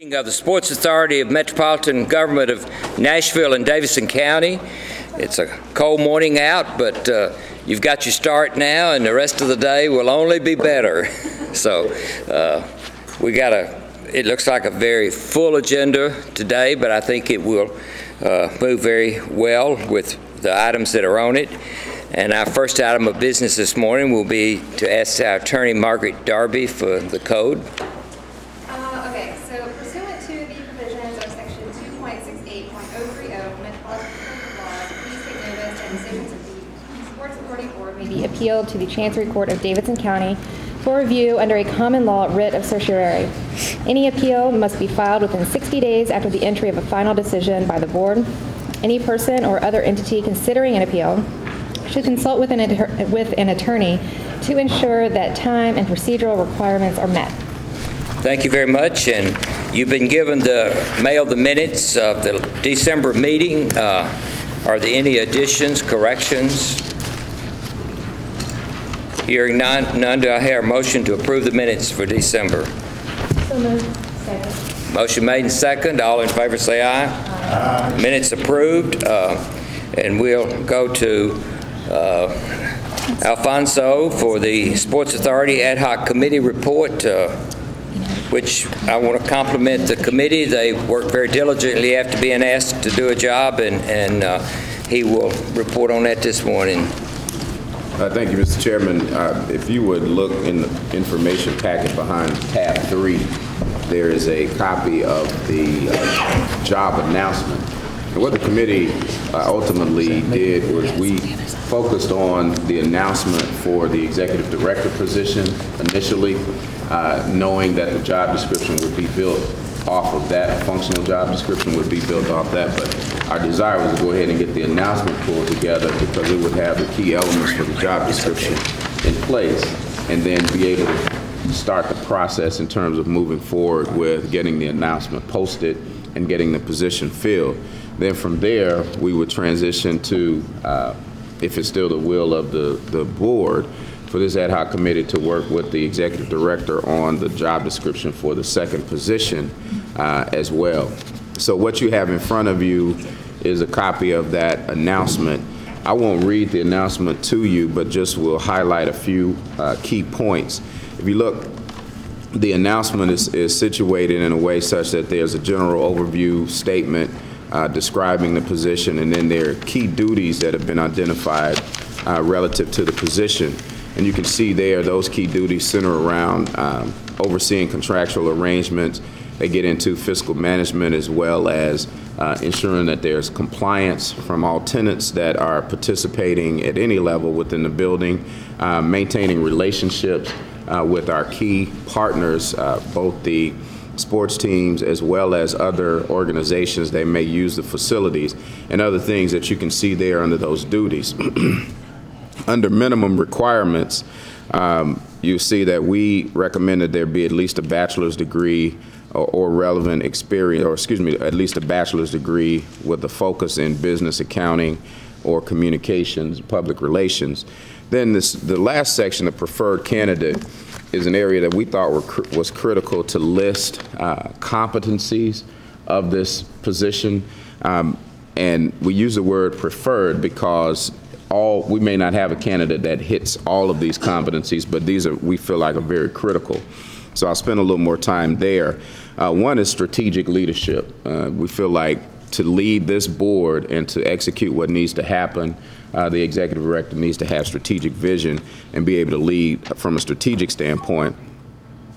of the Sports Authority of Metropolitan Government of Nashville and Davidson County. It's a cold morning out, but uh, you've got your start now, and the rest of the day will only be better. so uh, we got a, it looks like a very full agenda today, but I think it will uh, move very well with the items that are on it. And our first item of business this morning will be to ask our attorney, Margaret Darby, for the code. Uh, okay, so pursuant to the provisions of section 2.68.030 Metropolitan Code of Laws, please take notice that decisions of the Sports Authority Board may be appealed to the Chancery Court of Davidson County for review under a common law writ of certiorari. Any appeal must be filed within 60 days after the entry of a final decision by the board. Any person or other entity considering an appeal should consult with an, with an attorney to ensure that time and procedural requirements are met. Thank you very much, and you've been given the, mail the minutes of the December meeting. Uh, Are there any additions, corrections? Hearing none, none, do I hear a motion to approve the minutes for December? So moved. Second. Motion made and second, all in favor say aye. Aye. Minutes approved, uh, and we'll go to uh, Alfonso for the Sports Authority Ad Hoc Committee report, uh, which I want to compliment the committee. They work very diligently after being asked to do a job, and and uh, he will report on that this morning. Uh, Thank you, Mr. Chairman. Uh, If you would look in the information packet behind tab three, there is a copy of the uh, job announcement. And what the committee uh, ultimately did was we focused on the announcement for the executive director position initially, uh, knowing that the job description would be built off of that, functional job description would be built off that, but our desire was to go ahead and get the announcement pulled together because it would have the key elements for the job description in place, and then be able to start the process in terms of moving forward with getting the announcement posted and getting the position filled. Then from there, we would transition to, uh, if it's still the will of the, the board, for this ad hoc committee to work with the executive director on the job description for the second position uh, as well. So what you have in front of you is a copy of that announcement. I won't read the announcement to you, but just will highlight a few uh, key points. If you look, the announcement is, is situated in a way such that there's a general overview statement uh, describing the position, and then there are key duties that have been identified uh, relative to the position. And you can see there, those key duties center around um, overseeing contractual arrangements. They get into fiscal management as well as uh, ensuring that there's compliance from all tenants that are participating at any level within the building, uh, maintaining relationships uh, with our key partners, uh, both the sports teams as well as other organizations that may use the facilities, and other things that you can see there under those duties. under minimum requirements, um, you see that we recommend that there be at least a bachelor's degree or, relevant experience, or excuse me, at least a bachelor's degree with a focus in business accounting or communications, public relations. Then this, the last section, the preferred candidate, is an area that we thought were, was critical to list uh, competencies of this position. Um, and we use the word preferred because all we may not have a candidate that hits all of these competencies, but these are we feel like are very critical. So I'll spend a little more time there. Uh, one is strategic leadership. Uh, we feel like to lead this board and to execute what needs to happen, uh, the executive director needs to have strategic vision and be able to lead from a strategic standpoint.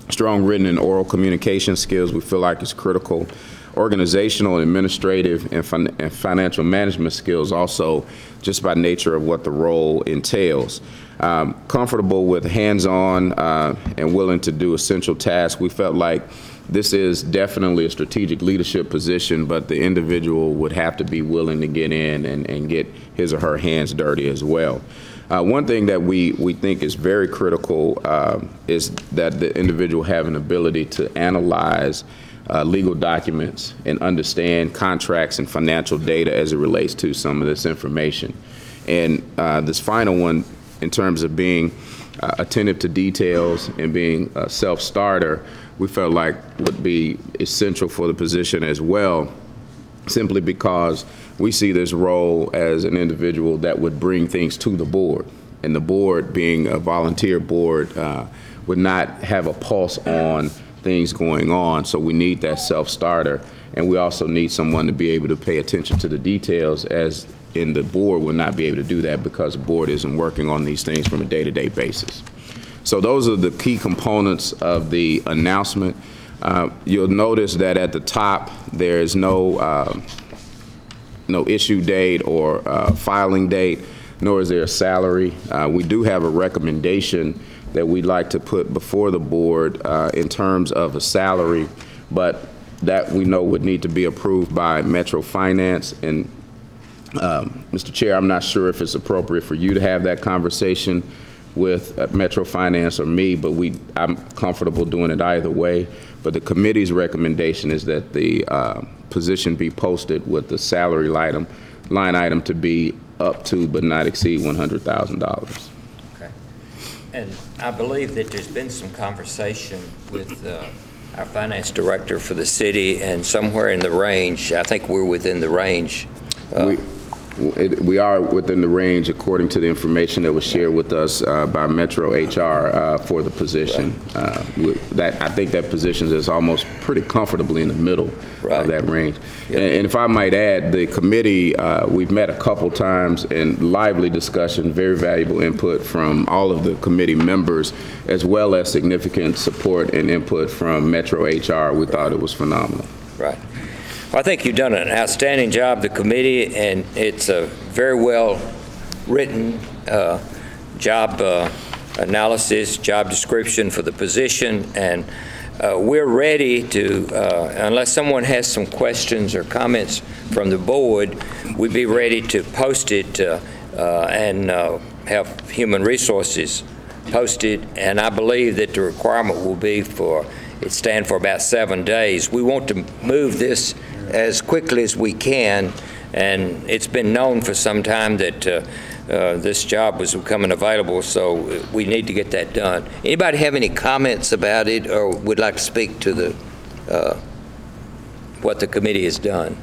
Strong written and oral communication skills we feel like is critical organizational, administrative, and, fin and, financial management skills also just by nature of what the role entails. Um, comfortable with hands-on uh, and willing to do essential tasks. We felt like this is definitely a strategic leadership position, but the individual would have to be willing to get in and, and get his or her hands dirty as well. Uh, one thing that we, we think is very critical uh, is that the individual have an ability to analyze uh, legal documents and understand contracts and financial data as it relates to some of this information. And uh, this final one, in terms of being uh, attentive to details and being a self-starter, we felt like would be essential for the position as well, simply because we see this role as an individual that would bring things to the board. And the board, being a volunteer board, uh, would not have a pulse on things going on. So we need that self-starter. And we also need someone to be able to pay attention to the details as in the board will not be able to do that because the board isn't working on these things from a day-to-day basis. So those are the key components of the announcement. Uh, You'll notice that at the top, there is no, uh, no issue date or uh, filing date, nor is there a salary. Uh, We do have a recommendation that we'd like to put before the board uh, in terms of a salary, but that we know would need to be approved by Metro Finance. And um, Mr. Chair, I'm not sure if it's appropriate for you to have that conversation with uh, Metro Finance or me, but we, I'm comfortable doing it either way. But the committee's recommendation is that the uh, position be posted with the salary line item, line item to be up to but not exceed $100,000. Okay. And I believe that there's been some conversation with uh, our finance director for the city, and somewhere in the range, I think we're within the range. Uh, We it- we are within the range according to the information that was shared with us uh, by Metro HR uh, for the position. Uh, That, I think that position is almost pretty comfortably in the middle Right. of that range. And and if I might add, the committee, uh, we've met a couple times in lively discussion, very valuable input from all of the committee members, as well as significant support and input from Metro HR. We thought it was phenomenal. Right. Well, I think you've done an outstanding job, the committee, and it's a very well-written uh, job uh, analysis, job description for the position, and uh, we're ready to, uh, unless someone has some questions or comments from the board, we'd be ready to post it uh, uh, and have Human Resources posted, and I believe that the requirement will be for, it stand for about seven days. We want to move this as quickly as we can, and it's been known for some time that uh, uh, this job was becoming available, so we need to get that done. Anybody have any comments about it, or would like to speak to the, uh, what the committee has done?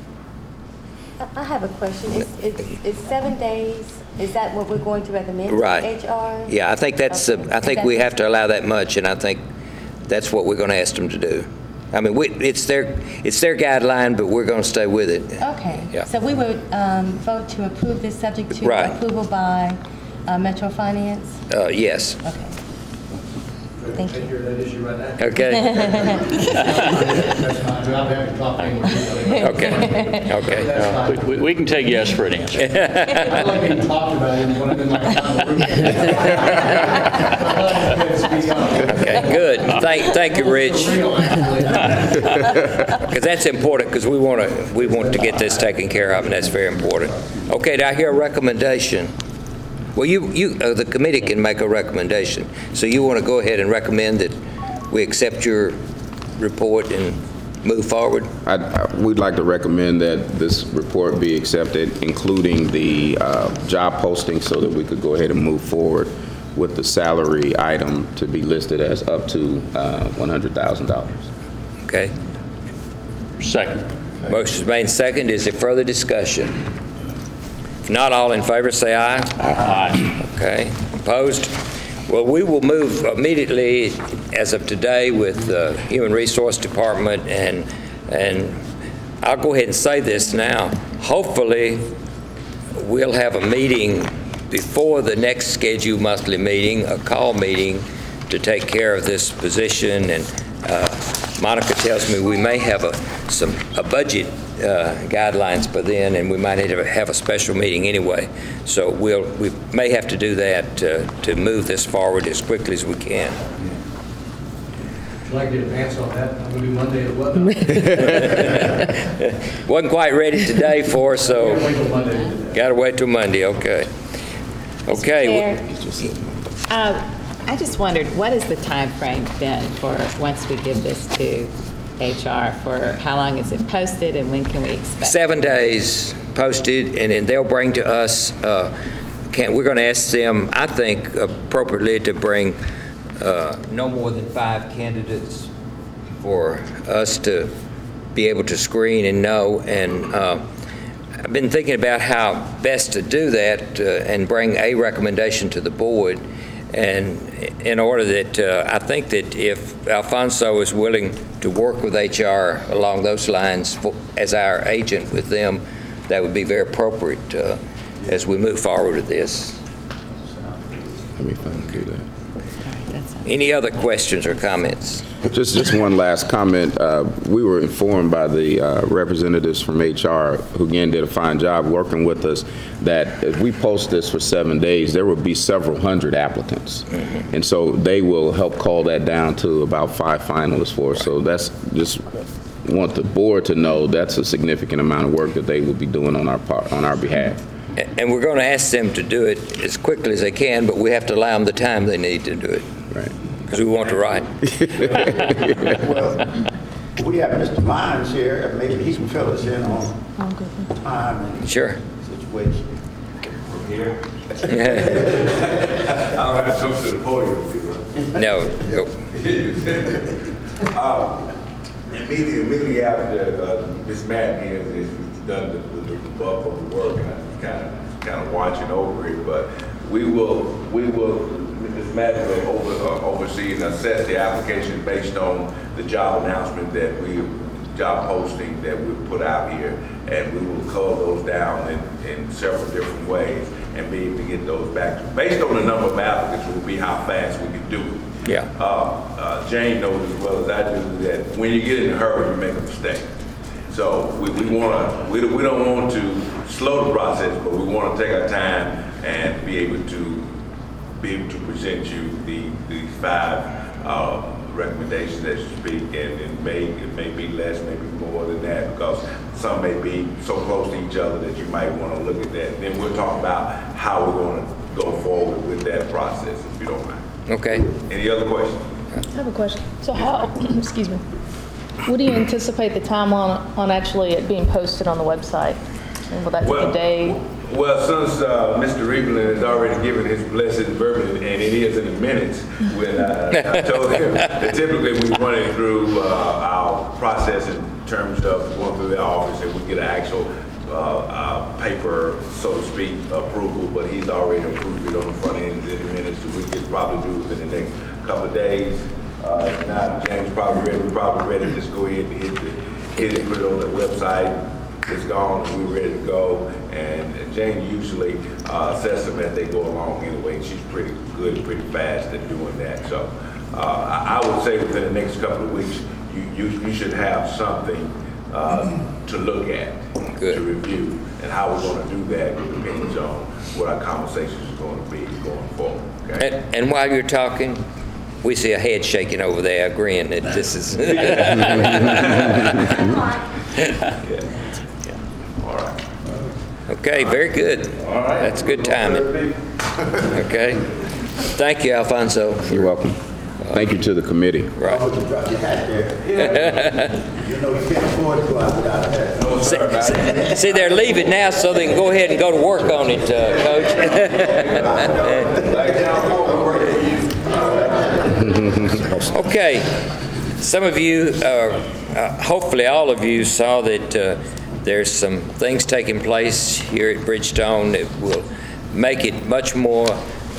I have a question. Is, is, is seven days, is that what we're going to recommend Right. to HR? Yeah, I think that's, Okay. I think we have to allow that much, and I think that's what we're going to ask them to do. I mean, we, it's their, it's their guideline, but we're going to stay with it. Okay. Yeah. So we would um, vote to approve this subject to Right. approval by uh, Metro Finance? Uh, yes, Okay. Thank you. Take care of that issue right now. okay, That's fine, I'm happy to talk to anyone. okay, okay. That's. We, we can take yes for an answer. I like being talked about it when I'm in my final room. I like to speak up. Okay, good. Thank, thank you, Rich, because that's important, because we want to, we want to get this taken care of, and that's very important. Okay, do I hear a recommendation? Well, you, you, uh, the committee can make a recommendation. So you want to go ahead and recommend that we accept your report and move forward? I- I- We'd like to recommend that this report be accepted, including the uh, job posting, so that we could go ahead and move forward with the salary item to be listed as up to uh, $100,000. Okay? Second. Motion's made second. Is there further discussion? If not, all in favor, say aye. Aye. Okay, opposed? Well, we will move immediately, as of today, with the Human Resource Department, and, and I'll go ahead and say this now. Hopefully, we'll have a meeting before the next scheduled monthly meeting, a call meeting, to take care of this position, and uh, Monica tells me we may have a, some, a budget uh, guidelines by then, and we might need to have a special meeting anyway. So we'll, we may have to do that to, to move this forward as quickly as we can. Would you like to get a pants on that? I'm gonna do Monday at what? Wasn't quite ready today for, us, so Wait till Monday. to do that. gotta wait till Monday, okay. Okay, Chair, uh, I just wondered, what is the time frame then for, once we give this to HR, for how long is it posted and when can we expect? seven days posted, and then they'll bring to us uh, can, we're going to ask them, I think appropriately, to bring uh, no more than five candidates for us to be able to screen and know. And uh, I've been thinking about how best to do that uh, and bring a recommendation to the board. And in order that, uh, I think that if Alfonso is willing to work with HR along those lines for- as our agent with them, that would be very appropriate uh, as we move forward with this. Let me find through that. Any other questions or comments? Just, just one last comment. Uh, We were informed by the uh, representatives from HR, who again did a fine job working with us, that if we post this for seven days, there will be several hundred applicants. And so they will help call that down to about five finalists for us. So that's, just want the board to know that's a significant amount of work that they will be doing on our part, on our behalf. And we're going to ask them to do it as quickly as they can, but we have to allow them the time they need to do it, Right. because we want to write. Well, we have Mr. Lyons here, and maybe he can fill us in on time and Sure. situation. From here? Yeah. I don't have to come to the podium, people. No, no. Um, Immediately, immediately after uh, Ms. Madden here is done the, the the bulk of the work, and I'm kind of, kind of watching over it, but we will, we will, Ms. Will over, uh, oversee and assess the application based on the job announcement that we, job posting that we put out here, and we will cull those down in, in several different ways and be able to get those back. Based on the number of applicants, will be how fast we can do it. Yeah. Uh, uh, Jane knows as well as I do that when you get in a hurry, you make a mistake. So we, we want to, we we don't want to slow the process, but we want to take our time and be able to, be able to present you the, these five, uh, recommendations that you speak, and it may, it may be less, maybe more than that, because some may be so close to each other that you might want to look at that. Then we'll talk about how we're going to go forward with that process, if you don't mind. Okay. Any other questions? I have a question. So how, excuse me, what do you anticipate the timeline on on actually it being posted on the website? And will that take Well, a day? Well, since uh, Mr. Riebeling has already given his blessed verbiage, and it is in the minutes, when uh, I told him that typically we run it through uh, our process in terms of going through the office, and we get an actual uh, uh, paper, so to speak, approval, but he's already approved it on the front end in the minutes, so we could probably do it in the next couple of days. Uh, If not, James probably ready, probably ready to just go ahead and hit it, hit it, put it on the website, it's gone, we're ready to go. And Jane usually uh, assesses them as they go along anyway, and she's pretty good, pretty fast at doing that. So uh, I I would say within the next couple of weeks, you, you, you should have something uh, to look at, Good. to review. And how we're going to do that depends on what our conversations are going to be going forward, okay? And, and while you're talking, we see a head shaking over there agreeing that this is, All right. okay, very good. All right. That's good timing. Okay. Thank you, Alfonso. You're welcome. Thank you to the committee. Right. You dropped your hat there. You know, you can't afford to go out without a hat. No, See- See, they're leaving now so they can go ahead and go to work on it, uh, Coach. Like, I'm working with you. Okay, some of you, uh, uh, hopefully all of you saw that uh, there's some things taking place here at Bridgestone that will make it much more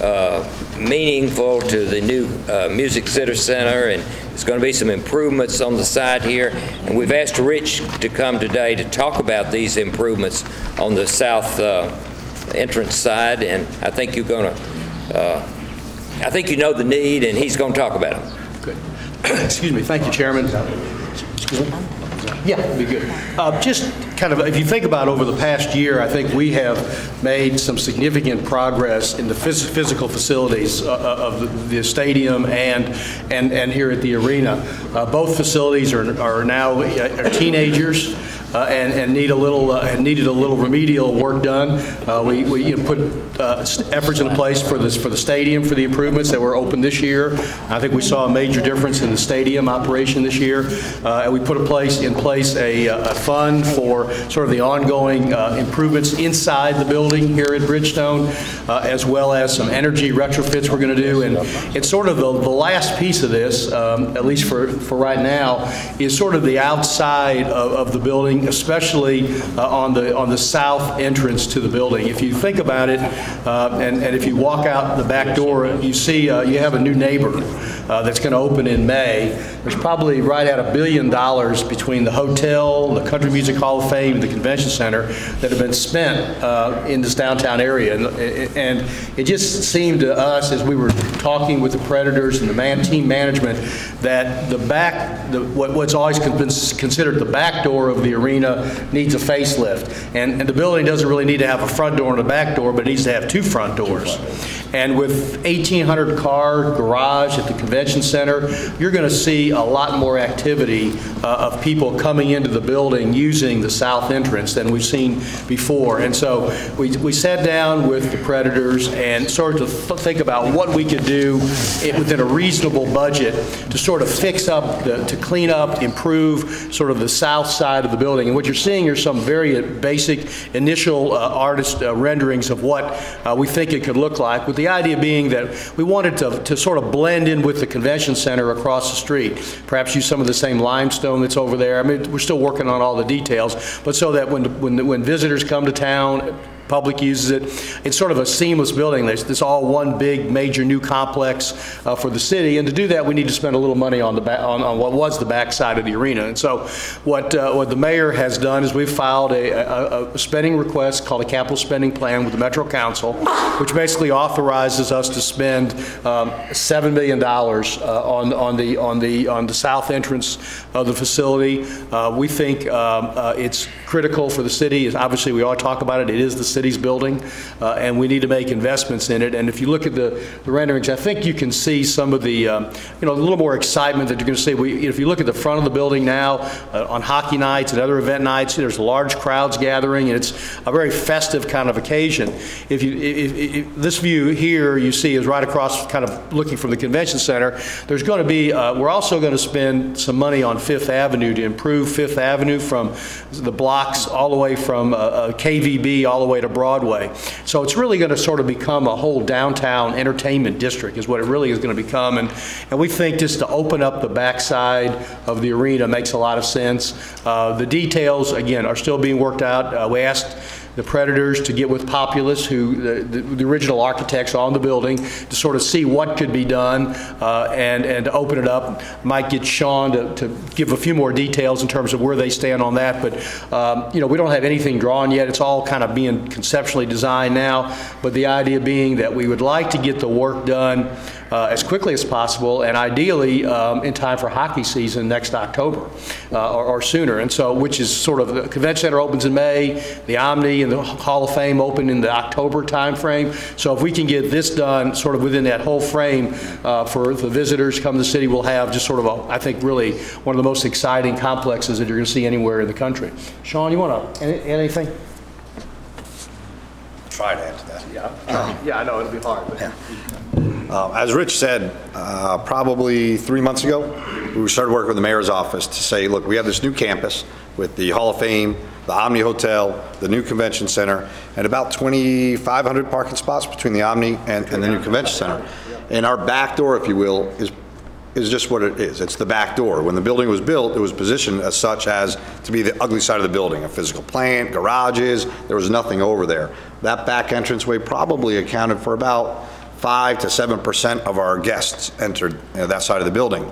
uh, meaningful to the new uh, Music City Center, and there's going to be some improvements on the side here. And we've asked Rich to come today to talk about these improvements on the south uh, entrance side, and I think you're going to, I think you know the need, and he's going to talk about them. Good. Excuse me, thank you, Chairman. Excuse me? Yeah, be good. Uh, Just kind of, if you think about over the past year, I think we have made some significant progress in the phys- physical facilities uh, uh, of the- stadium and, and and here at the arena. Uh, Both facilities are are now uh, are teenagers. Uh, and and need a little, uh, and needed a little remedial work done. Uh, We we you know, put efforts into place for this, for the stadium, for the improvements that were open this year. I think we saw a major difference in the stadium operation this year. And we put a place, in place a a fund for sort of the ongoing improvements inside the building here at Bridgestone, as well as some energy retrofits we're going to do. And it's sort of the, the last piece of this, um, at least for, for right now, is sort of the outside of, of the building, especially uh, on the, on the south entrance to the building. If you think about it, uh, and, and if you walk out the back door, you see, uh, you have a new neighbor uh, that's going to open in May. There's probably right at a billion dollars between the hotel, the Country Music Hall of Fame, the convention center that have been spent uh, in this downtown area. And- And it just seemed to us, as we were talking with the Predators and the man, team management, that the back, the- what- what's always been considered the back door of the arena needs a facelift. And and the building doesn't really need to have a front door and a back door, but it needs to have two front doors. And with 1,800 car garage at the convention center, you're going to see a lot more activity uh, of people coming into the building using the south entrance than we've seen before. And so we, we sat down with the Predators and started to th- think about what we could do i- within a reasonable budget to sort of fix up, the- to clean up, improve sort of the south side of the building. And what you're seeing are some very basic initial uh, artist uh, renderings of what uh, we think it could look like, with the idea being that we wanted to, to sort of blend in with the convention center across the street. Perhaps use some of the same limestone that's over there. I mean, we're still working on all the details, but so that when, when, when visitors come to town, public uses it. It's sort of a seamless building. There's, it's all one big, major new complex uh, for the city, and to do that, we need to spend a little money on the, ba- on, on what was the backside of the arena. And so what, uh, what the mayor has done is we've filed a, a, a spending request called a capital spending plan with the Metro Council, which basically authorizes us to spend um, $7 million uh, on, on the, on the, on the south entrance of the facility. Uh, We think um, uh, it's critical for the city. Obviously, we all talk about it. It is the city's building, uh, and we need to make investments in it. And if you look at the the renderings, I think you can see some of the, um, you know, a little more excitement that you're going to see. We- If you look at the front of the building now, uh, on hockey nights and other event nights, there's large crowds gathering, and it's a very festive kind of occasion. If you, if- if- this view here you see is right across, kind of looking from the convention center. There's going to be, uh, we're also going to spend some money on Fifth Avenue to improve Fifth Avenue from the blocks all the way from uh, uh, KVB all the way to Broadway. So it's really going to sort of become a whole downtown entertainment district is what it really is going to become. And, and we think just to open up the backside of the arena makes a lot of sense. Uh, The details, again, are still being worked out. Uh, We asked the Predators to get with Populous, who, the, the- the original architects on the building, to sort of see what could be done uh, and, and to open it up. Might get Sean to, to give a few more details in terms of where they stand on that, but, um, you know, we don't have anything drawn yet. It's all kind of being conceptually designed now, but the idea being that we would like to get the work done uh, as quickly as possible, and ideally um, in time for hockey season next October uh, or or sooner. And so, which is sort of, the convention center opens in May, the Omni and the Hall of Fame open in the October timeframe. So if we can get this done sort of within that whole frame uh, for the visitors come to the city, we'll have just sort of, a, I think, really one of the most exciting complexes that you're going to see anywhere in the country. Sean, you want to, anything? Try to answer that. Yeah, yeah, I know, it'll be hard, but. Uh, As Rich said, uh, probably three months ago, we started working with the mayor's office to say, look, we have this new campus with the Hall of Fame, the Omni Hotel, the new convention center, and about 2,500 parking spots between the Omni and and the new convention center. And our back door, if you will, is is just what it is. It's the back door. When the building was built, it was positioned as such as to be the ugly side of the building, a physical plant, garages, there was nothing over there. That back entranceway probably accounted for about 5 to 7% of our guests entered you know, that side of the building.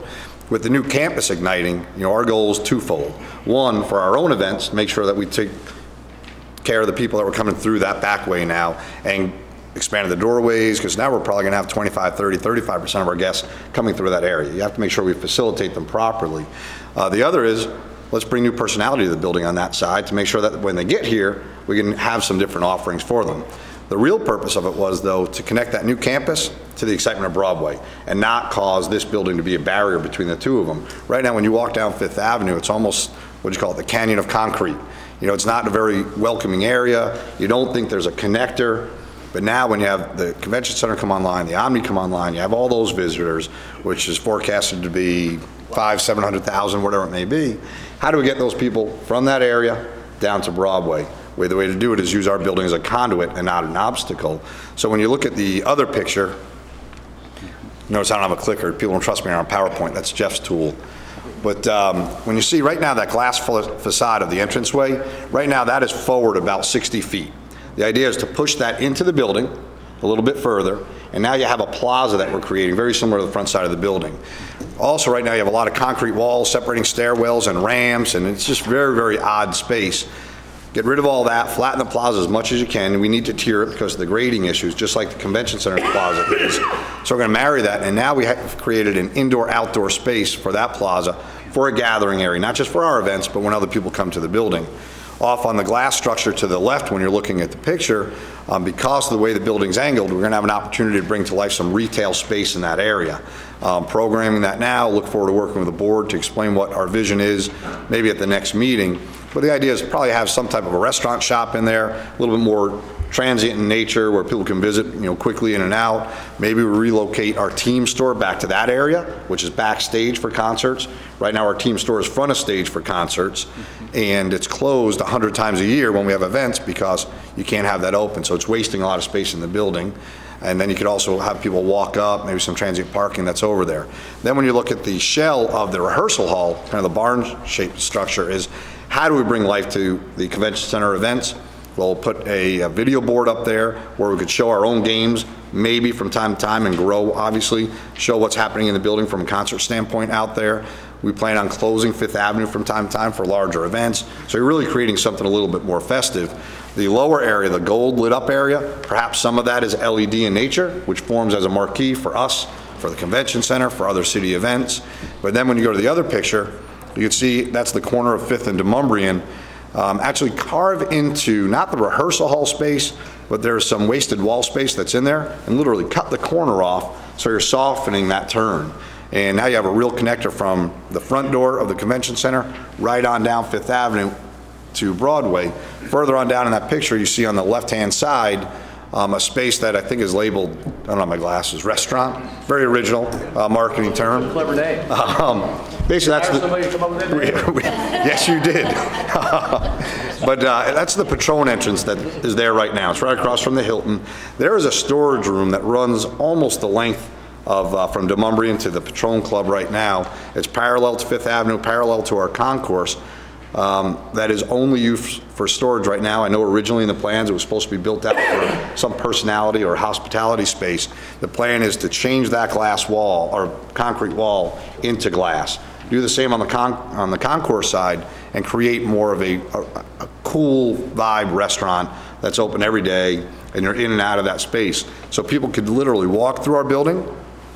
With the new campus igniting, you know, our goal is twofold. One, for our own events, make sure that we take care of the people that were coming through that back way now and expanded the doorways, because now we're probably going to have 25, 30, 35% of our guests coming through that area. You have to make sure we facilitate them properly. Uh, The other is, let's bring new personality to the building on that side to make sure that when they get here, we can have some different offerings for them. The real purpose of it was, though, to connect that new campus to the excitement of Broadway and not cause this building to be a barrier between the two of them. Right now, when you walk down Fifth Avenue, it's almost what do you call it, the canyon of concrete. You know, it's not a very welcoming area. You don't think there's a connector. But now when you have the convention center come online, the Omni come online, you have all those visitors, which is forecasted to be five, 700,000, whatever it may be. How do we get those people from that area down to Broadway? Well, the way to do it is use our building as a conduit and not an obstacle. So when you look at the other picture, notice I don't have a clicker. People don't trust me on PowerPoint. That's Jeff's tool. But um, when you see right now that glass fa- facade of the entranceway, right now that is forward about 60 feet. The idea is to push that into the building a little bit further, and now you have a plaza that we're creating, very similar to the front side of the building. Also, right now you have a lot of concrete walls separating stairwells and ramps, and it's just very, very odd space. Get rid of all that, flatten the plaza as much as you can. We need to tier it because of the grading issues, just like the convention center plaza is. So we're going to marry that, and now we have created an indoor-outdoor space for that plaza for a gathering area, not just for our events, but when other people come to the building. Off on the glass structure to the left, when you're looking at the picture, um, because of the way the building's angled, we're going to have an opportunity to bring to life some retail space in that area. Um, Programming that now, look forward to working with the board to explain what our vision is, maybe at the next meeting. But the idea is probably have some type of a restaurant shop in there, a little bit more transient in nature where people can visit, you know, quickly in and out. Maybe we relocate our team store back to that area, which is backstage for concerts. Right now, our team store is front of stage for concerts, and it's closed 100 times a year when we have events because you can't have that open. So it's wasting a lot of space in the building. And then you could also have people walk up, maybe some transient parking that's over there. Then when you look at the shell of the rehearsal hall, kind of the barn-shaped structure, is how do we bring life to the convention center events? We'll put a, a video board up there where we could show our own games, maybe from time to time, and grow, obviously, show what's happening in the building from a concert standpoint out there. We plan on closing Fifth Avenue from time to time for larger events. So you're really creating something a little bit more festive. The lower area, the gold lit up area, perhaps some of that is LED in nature, which forms as a marquee for us, for the convention center, for other city events. But then when you go to the other picture, you can see that's the corner of Fifth and Demonbreun. Um, actually carve into not the rehearsal hall space, but there's some wasted wall space that's in there, and literally cut the corner off so you're softening that turn. And now you have a real connector from the front door of the convention center right on down Fifth Avenue to Broadway. Further on down in that picture, you see on the left-hand side, um, a space that I think is labeled, I don't know my glasses, restaurant, very original uh, marketing term. Clever name. Um, Basically, that's the. Somebody come up with that name? Yes, you did. But uh, that's the Patron entrance that is there right now. It's right across from the Hilton. There is a storage room that runs almost the length of, uh, from Demonbreun to the Patron Club right now. It's parallel to Fifth Avenue, parallel to our concourse. Um, That is only used for storage right now. I know originally in the plans, it was supposed to be built out for some personality or hospitality space. The plan is to change that glass wall, or concrete wall, into glass. Do the same on the con, on the concourse side, and create more of a, a a cool vibe restaurant that's open every day, and you're in and out of that space. So people could literally walk through our building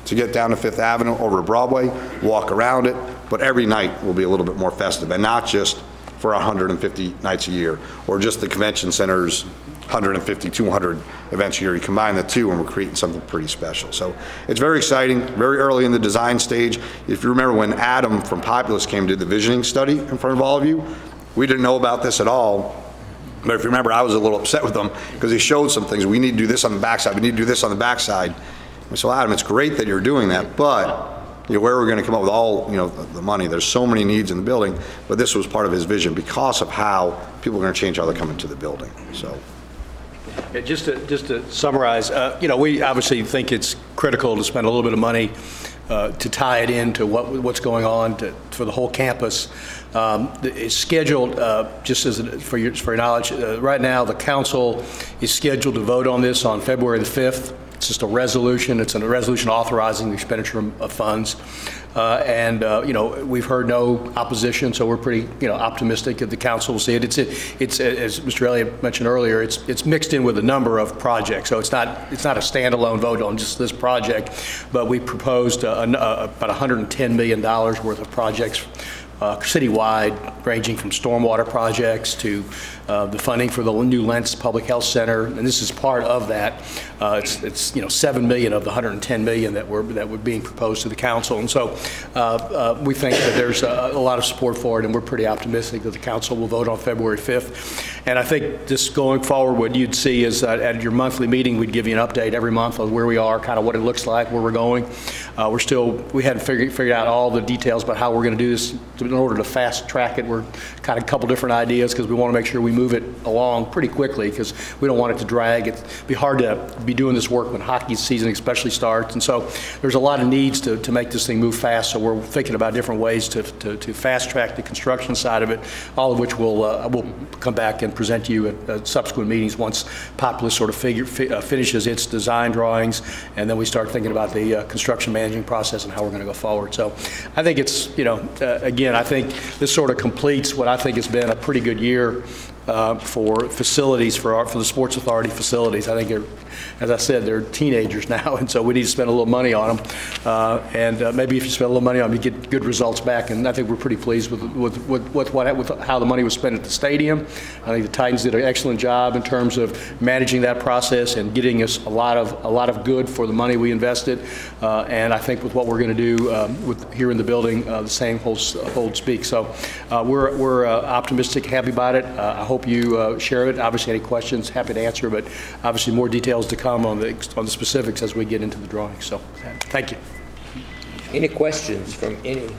to get down to Fifth Avenue over to Broadway, walk around it, but every night will be a little bit more festive, and not just for 150 nights a year, or just the convention center's 150, 200 events a year. You combine the two, and we're creating something pretty special. So it's very exciting, very early in the design stage. If you remember when Adam from Populous came to the visioning study in front of all of you, we didn't know about this at all. But if you remember, I was a little upset with him because he showed some things. We need to do this on the backside. We need to do this on the backside. Said, well, Adam, it's great that you're doing that, but you know, where are we going to come up with all, you know, the the money? There's so many needs in the building, but this was part of his vision because of how people are going to change how they come into the building, so. Yeah, Just to, just to summarize, uh, you know, we obviously think it's critical to spend a little bit of money uh, to tie it into what, what's going on to, for the whole campus. Um, It's scheduled, uh, just as, for your, for your knowledge, uh, right now, the council is scheduled to vote on this on February the 5th. It's just a resolution, it's a resolution authorizing the expenditure of funds. Uh, And, uh, you know, we've heard no opposition, so we're pretty, you know, optimistic that the council will see it. It's, it's, as Mr. Elliott mentioned earlier, it's, it's mixed in with a number of projects, so it's not, it's not a standalone vote on just this project, but we proposed about $110 million worth of projects uh, citywide, ranging from stormwater projects to uh, the funding for the new Lentz Public Health Center, and this is part of that. Uh, It's, it's, you know, 7 million of the 110 million that were, that were being proposed to the council. And so uh, uh, we think that there's a a lot of support for it, and we're pretty optimistic that the council will vote on February 5th. And I think just going forward, what you'd see is that at your monthly meeting, we'd give you an update every month of where we are, kind of what it looks like, where we're going. Uh, We're still, we hadn't figured, figured out all the details about how we're going to do this in order to fast track it. We're kind of a couple different ideas because we want to make sure we move it along pretty quickly because we don't want it to drag. It'd be hard to be doing this work when hockey season especially starts. And so there's a lot of needs to, to make this thing move fast. So we're thinking about different ways to, to, to fast track the construction side of it, all of which we'll, uh, we'll come back and present to you at, subsequent meetings once Populous sort of figure, fi- uh, finishes its design drawings and then we start thinking about the uh, construction managing process and how we're going to go forward. So I think it's, you know, uh, again, I think this sort of completes what I think has been a pretty good year uh, for facilities, for our, for the Sports Authority facilities. I think as I said, they're teenagers now, and so we need to spend a little money on them. Uh, And uh, maybe if you spend a little money on them, you get good results back, and I think we're pretty pleased with, with, with with what, with how the money was spent at the stadium. I think the Titans did an excellent job in terms of managing that process and getting us a lot of, a lot of good for the money we invested. Uh, And I think with what we're going to do um, with, here in the building, uh, the same holds, holds speak. So uh, we're, we're optimistic, happy about it. I hope you uh, share it. Obviously, any questions, happy to answer, but obviously more details to come on the, on the specifics as we get into the drawing. So, thank you. Any questions from any?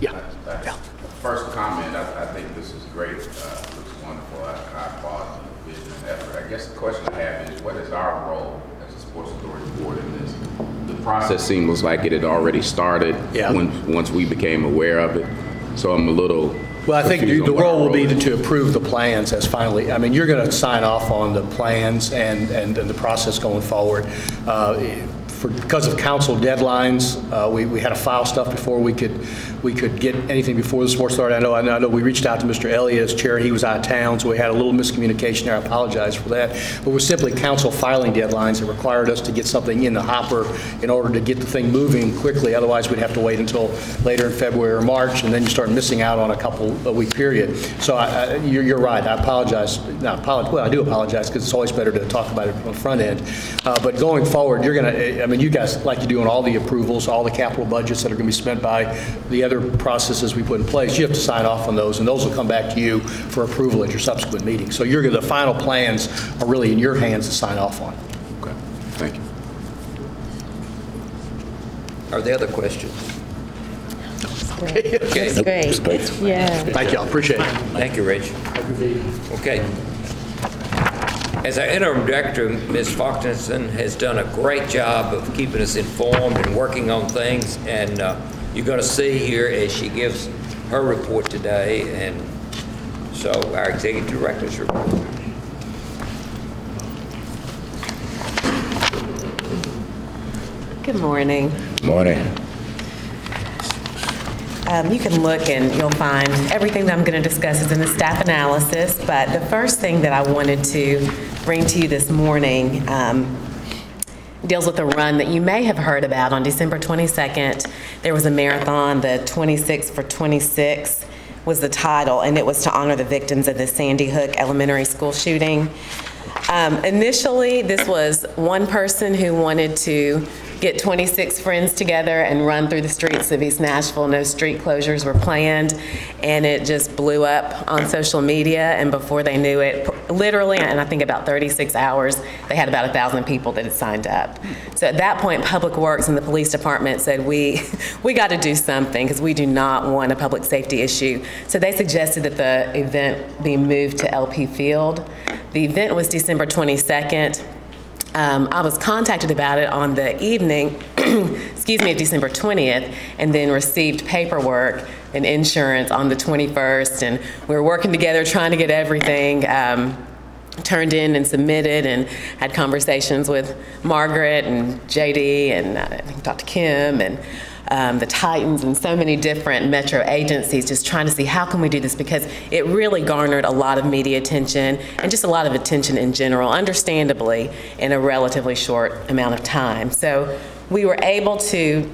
Yeah. Uh, First comment, I, I think this is great, uh, looks wonderful, I I applaud the vision and effort. I guess the question I have is, what is our role as a sports authority board in this? The process seems like it had already started Yeah. when, once we became aware of it, so I'm a little. Well, I think the the on what our role will be to to approve the plans as finally, I mean, you're going to sign off on the plans and, and and the process going forward. Uh, for- Because of council deadlines, uh, we, we had to file stuff before we could, we could get anything before the sports started. I know, I know- I know we reached out to Mr. Elliott as chair, he was out of town, so we had a little miscommunication there, I apologize for that. But we're simply council filing deadlines that required us to get something in the hopper in order to get the thing moving quickly, otherwise we'd have to wait until later in February or March, and then you start missing out on a couple, a week period. So I, I- you're, you're right, I apologize, not apologize, well, I do apologize, because it's always better to talk about it on the front end. Uh, But going forward, you're going to, I mean, you guys, like you do on all the approvals, all the capital budgets that are going to be spent by the other processes we put in place, you have to sign off on those, and those will come back to you for approval at your subsequent meeting. So you're, the final plans are really in your hands to sign off on. Okay, Thank you. Are there other questions? It's Okay, great. Yeah. Thank you, I appreciate it. thank you, Rich. Okay. As our interim director, Ms. Fawknotson has done a great job of keeping us informed and working on things, and uh, you're going to see here as she gives her report today, and so our executive director's report. Good morning. Morning. Um, You can look and you'll find everything that I'm going to discuss is in the staff analysis, but the first thing that I wanted to bring to you this morning um, deals with a run that you may have heard about on December 22nd. There was a marathon, the 26 for 26 was the title, and it was to honor the victims of the Sandy Hook Elementary School shooting. Um, Initially, this was one person who wanted to get 26 friends together and run through the streets of East Nashville. No street closures were planned, and it just blew up on social media, and before they knew it, literally, and I think about 36 hours, they had about 1,000 people that had signed up. So at that point, Public Works and the police department said, we, we got to do something, because we do not want a public safety issue. So they suggested that the event be moved to LP Field. The event was December 22nd. Um, I was contacted about it on the evening, excuse me, of December 20th, and then received paperwork and insurance on the 21st, and we were working together trying to get everything um, turned in and submitted, and had conversations with Margaret and JD and uh, think Dr. Kim and um, the Titans and so many different metro agencies just trying to see how can we do this because it really garnered a lot of media attention and just a lot of attention in general, understandably, in a relatively short amount of time. So we were able to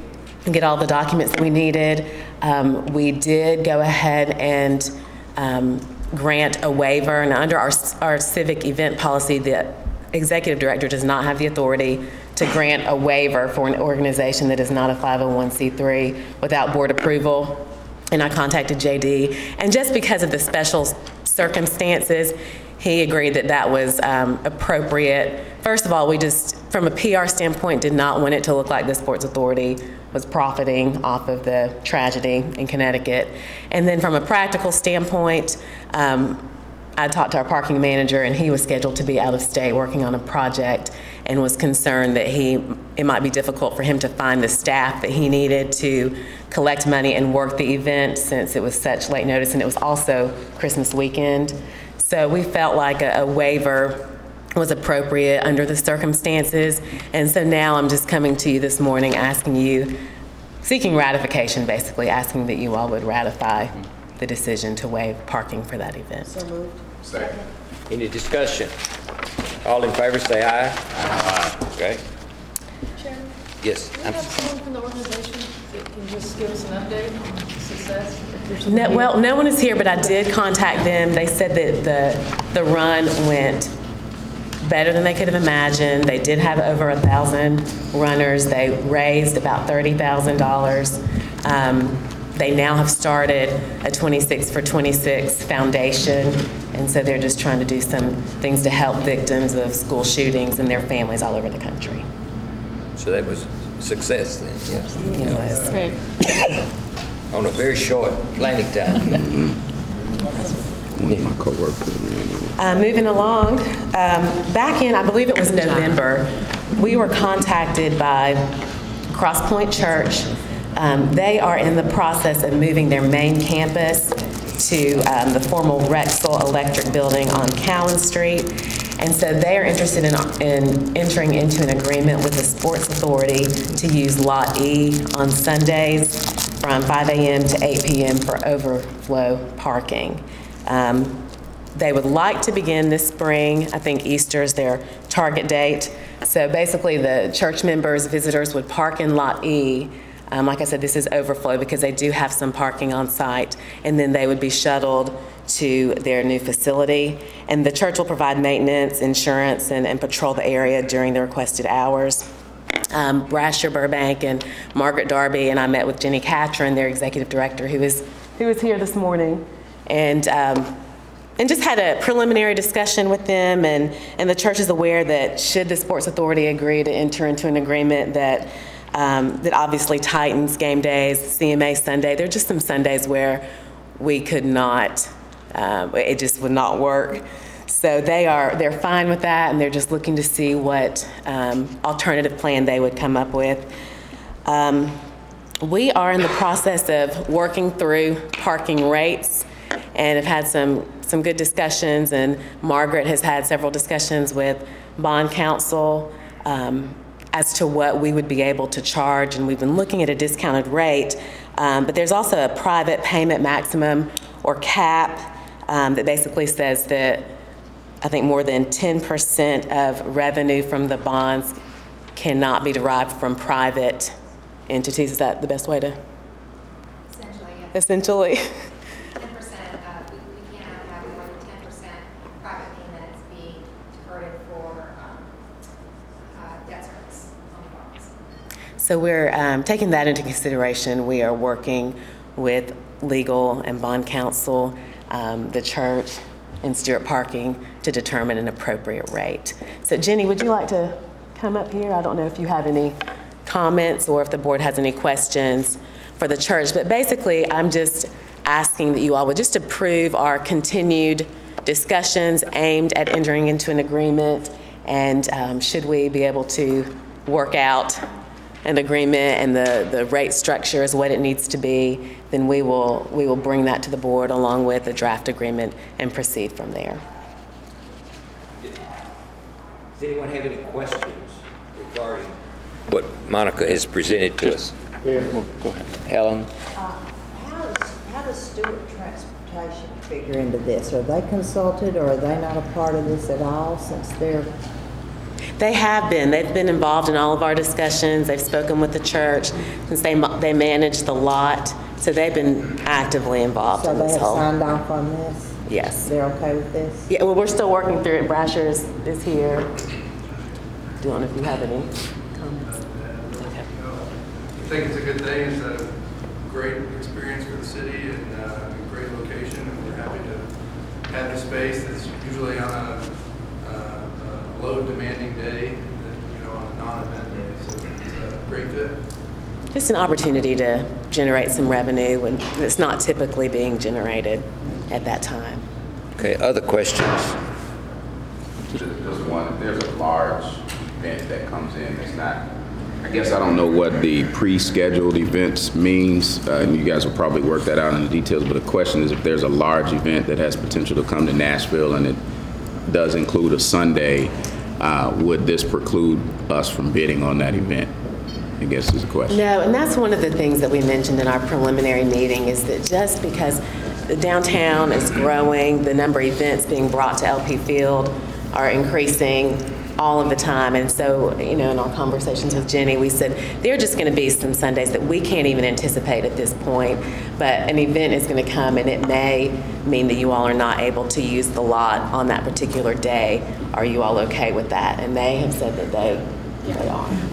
get all the documents that we needed. um, we did go ahead and um, grant a waiver. And under our, our civic event policy, the executive director does not have the authority to grant a waiver for an organization that is not a 501c3 without board approval. And I contacted JD, and just because of the special circumstances, he agreed that that was um, appropriate. First of all, we just, from a PR standpoint, did not want it to look like the Sports Authority was profiting off of the tragedy in Connecticut. And then from a practical standpoint, um, I talked to our parking manager, and he was scheduled to be out of state working on a project and was concerned that he, it might be difficult for him to find the staff that he needed to collect money and work the event since it was such late notice, and it was also Christmas weekend. So we felt like a, a waiver was appropriate under the circumstances. And so now I'm just coming to you this morning asking you, seeking ratification, basically, asking that you all would ratify the decision to waive parking for that event. So moved. Second. Any discussion? All in favor, say aye. Aye. Okay. Chairman, Yes. do we have someone from the organization that can just give us an update on success? If there's No, something- well, no one is here, but I did contact them. They said that the, the run went better than they could have imagined. They did have over a thousand runners. They raised about thirty thousand dollars. Um, they now have started a 26 for 26 foundation, and so they're just trying to do some things to help victims of school shootings and their families all over the country. So that was success then, yes. It was. Great. On a very short planning time. One of my coworkers. Uh, Moving along, um, back in, I believe it was November, we were contacted by Cross Point Church. Um, They are in the process of moving their main campus to um, the former Rexel Electric Building on Cowan Street. And so they are interested in in entering into an agreement with the Sports Authority to use Lot E on Sundays from 5 a.m. to 8 p.m. for overflow parking. Um, They would like to begin this spring. I think Easter is their target date. So basically, the church members, visitors would park in Lot E. Um, Like I said, this is overflow because they do have some parking on site. And then they would be shuttled to their new facility. And the church will provide maintenance, insurance, and and patrol the area during the requested hours um, Brasher Burbank and Margaret Darby, and I met with Jenny Catron, their executive director, who is, who is here this morning, and, um, and just had a preliminary discussion with them, and, and the church is aware that should the Sports Authority agree to enter into an agreement that, um, that obviously tightens game days, CMA Sunday, there are just some Sundays where we could not, uh, it just would not work. So they are, they're fine with that, and they're just looking to see what um, alternative plan they would come up with. Um, We are in the process of working through parking rates and have had some, some good discussions, and Margaret has had several discussions with bond counsel um, as to what we would be able to charge, and we've been looking at a discounted rate. Um, But there's also a private payment maximum or cap um, that basically says that I think more than 10% of revenue from the bonds cannot be derived from private entities. Is that the best way to? Essentially, yes. Essentially. Ten percent, uh, we, we cannot have more than ten percent private payments be diverted for, um, uh, debt service on the bonds. So we're um, taking that into consideration. We are working with legal and bond counsel, um, the church, and Stewart Parking to determine an appropriate rate. So Jenny, would you like to come up here? I don't know if you have any comments or if the board has any questions for the church, but basically, I'm just asking that you all would just approve our continued discussions aimed at entering into an agreement, and um, should we be able to work out an agreement and the, the rate structure is what it needs to be, then we will, we will bring that to the board along with a draft agreement and proceed from there. Does anyone have any questions regarding what Monica has presented to us? Helen? Uh, how does, how does Stewart Transportation figure into this? Are they consulted or are they not a part of this at all since they're, They have been, they've been involved in all of our discussions, they've spoken with the church, since they, they manage the lot So they've been actively involved So in they have signed off on this? Yes. They're okay with this? Yeah, well, we're still working through it. Brasher is, is here. Don't know if you have any comments. Okay. I think it's a good thing, it's a great experience for the city and uh, a great location, and we're happy to have the space that's usually on a a low demanding day, you know, on a non-event day, so it's a great fit. Just an opportunity to generate some revenue when it's not typically being generated at that time. Okay, other questions? Just one, there's a large event that comes in, it's not, I guess I don't know what the pre-scheduled events means, uh, and you guys will probably work that out in the details, but the question is if there's a large event that has potential to come to Nashville and it does include a Sunday, uh, would this preclude us from bidding on that event? I guess is the question. No, and that's one of the things that we mentioned in our preliminary meeting is that just because the downtown is growing, the number of events being brought to LP Field are increasing all of the time. And so, you know, in our conversations with Jenny, we said there are just going to be some Sundays that we can't even anticipate at this point. But an event is going to come and it may mean that you all are not able to use the lot on that particular day. Are you all okay with that? And they have said that they.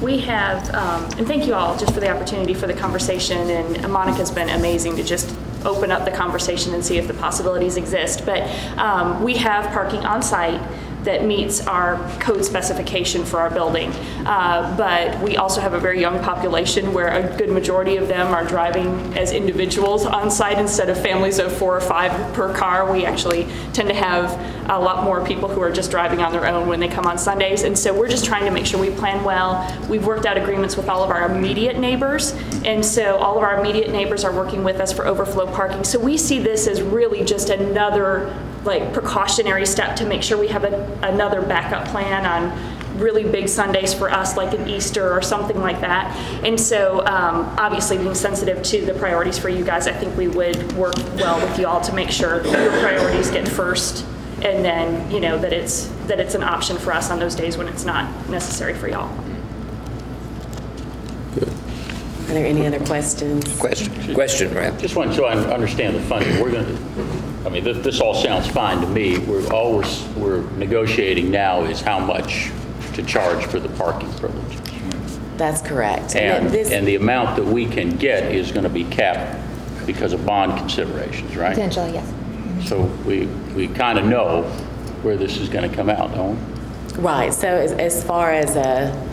We have, um, and thank you all just for the opportunity for the conversation, and Monica's been amazing to just open up the conversation and see if the possibilities exist. But um, we have parking on site that meets our code specification for our building. Uh, But we also have a very young population where a good majority of them are driving as individuals on site instead of families of four or five per car. We actually tend to have a lot more people who are just driving on their own when they come on Sundays. And so we're just trying to make sure we plan well. We've worked out agreements with all of our immediate neighbors. And so all of our immediate neighbors are working with us for overflow parking. So we see this as really just another like precautionary step to make sure we have a, another backup plan on really big Sundays for us, like an Easter or something like that. And so, um, obviously, being sensitive to the priorities for you guys, I think we would work well with you all to make sure your priorities get first, and then you know that it's that it's an option for us on those days when it's not necessary for y'all. Are there any other questions? Question, question, Ralph. Just want to understand the funding. We're going to, I mean, this, this all sounds fine to me. We're, all we're, we're negotiating now is how much to charge for the parking privileges. That's correct. And, this- and the amount that we can get is going to be capped because of bond considerations, right? Potentially, yes. So we, we kind of know where this is going to come out, don't we? Right, so as, as far as, uh,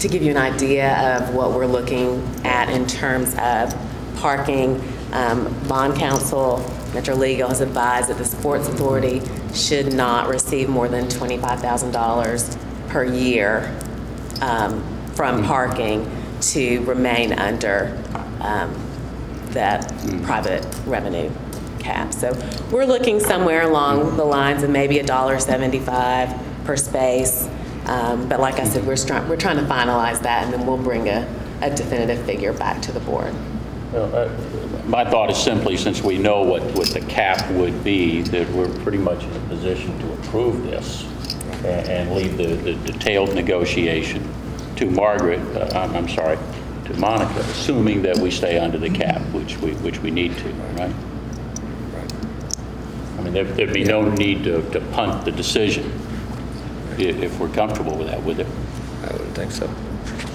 to give you an idea of what we're looking at in terms of parking, um, bond counsel, Metro Legal has advised that the Sports Authority should not receive more than $25,000 per year um, from parking to remain under um, that private revenue cap. So we're looking somewhere along the lines of maybe $1.75 per space. Um, But like I said, we're trying, we're trying to finalize that, and then we'll bring a a definitive figure back to the board. Well, uh, My thought is simply, since we know what, what the cap would be, that we're pretty much in a position to approve this and leave the the detailed negotiation to Margaret, uh, I'm, I'm sorry, to Monica, assuming that we stay under the cap, which we, which we need to, right? I mean, there- there'd be no need to to punt the decision i- if we're comfortable with that, would there? I wouldn't think so.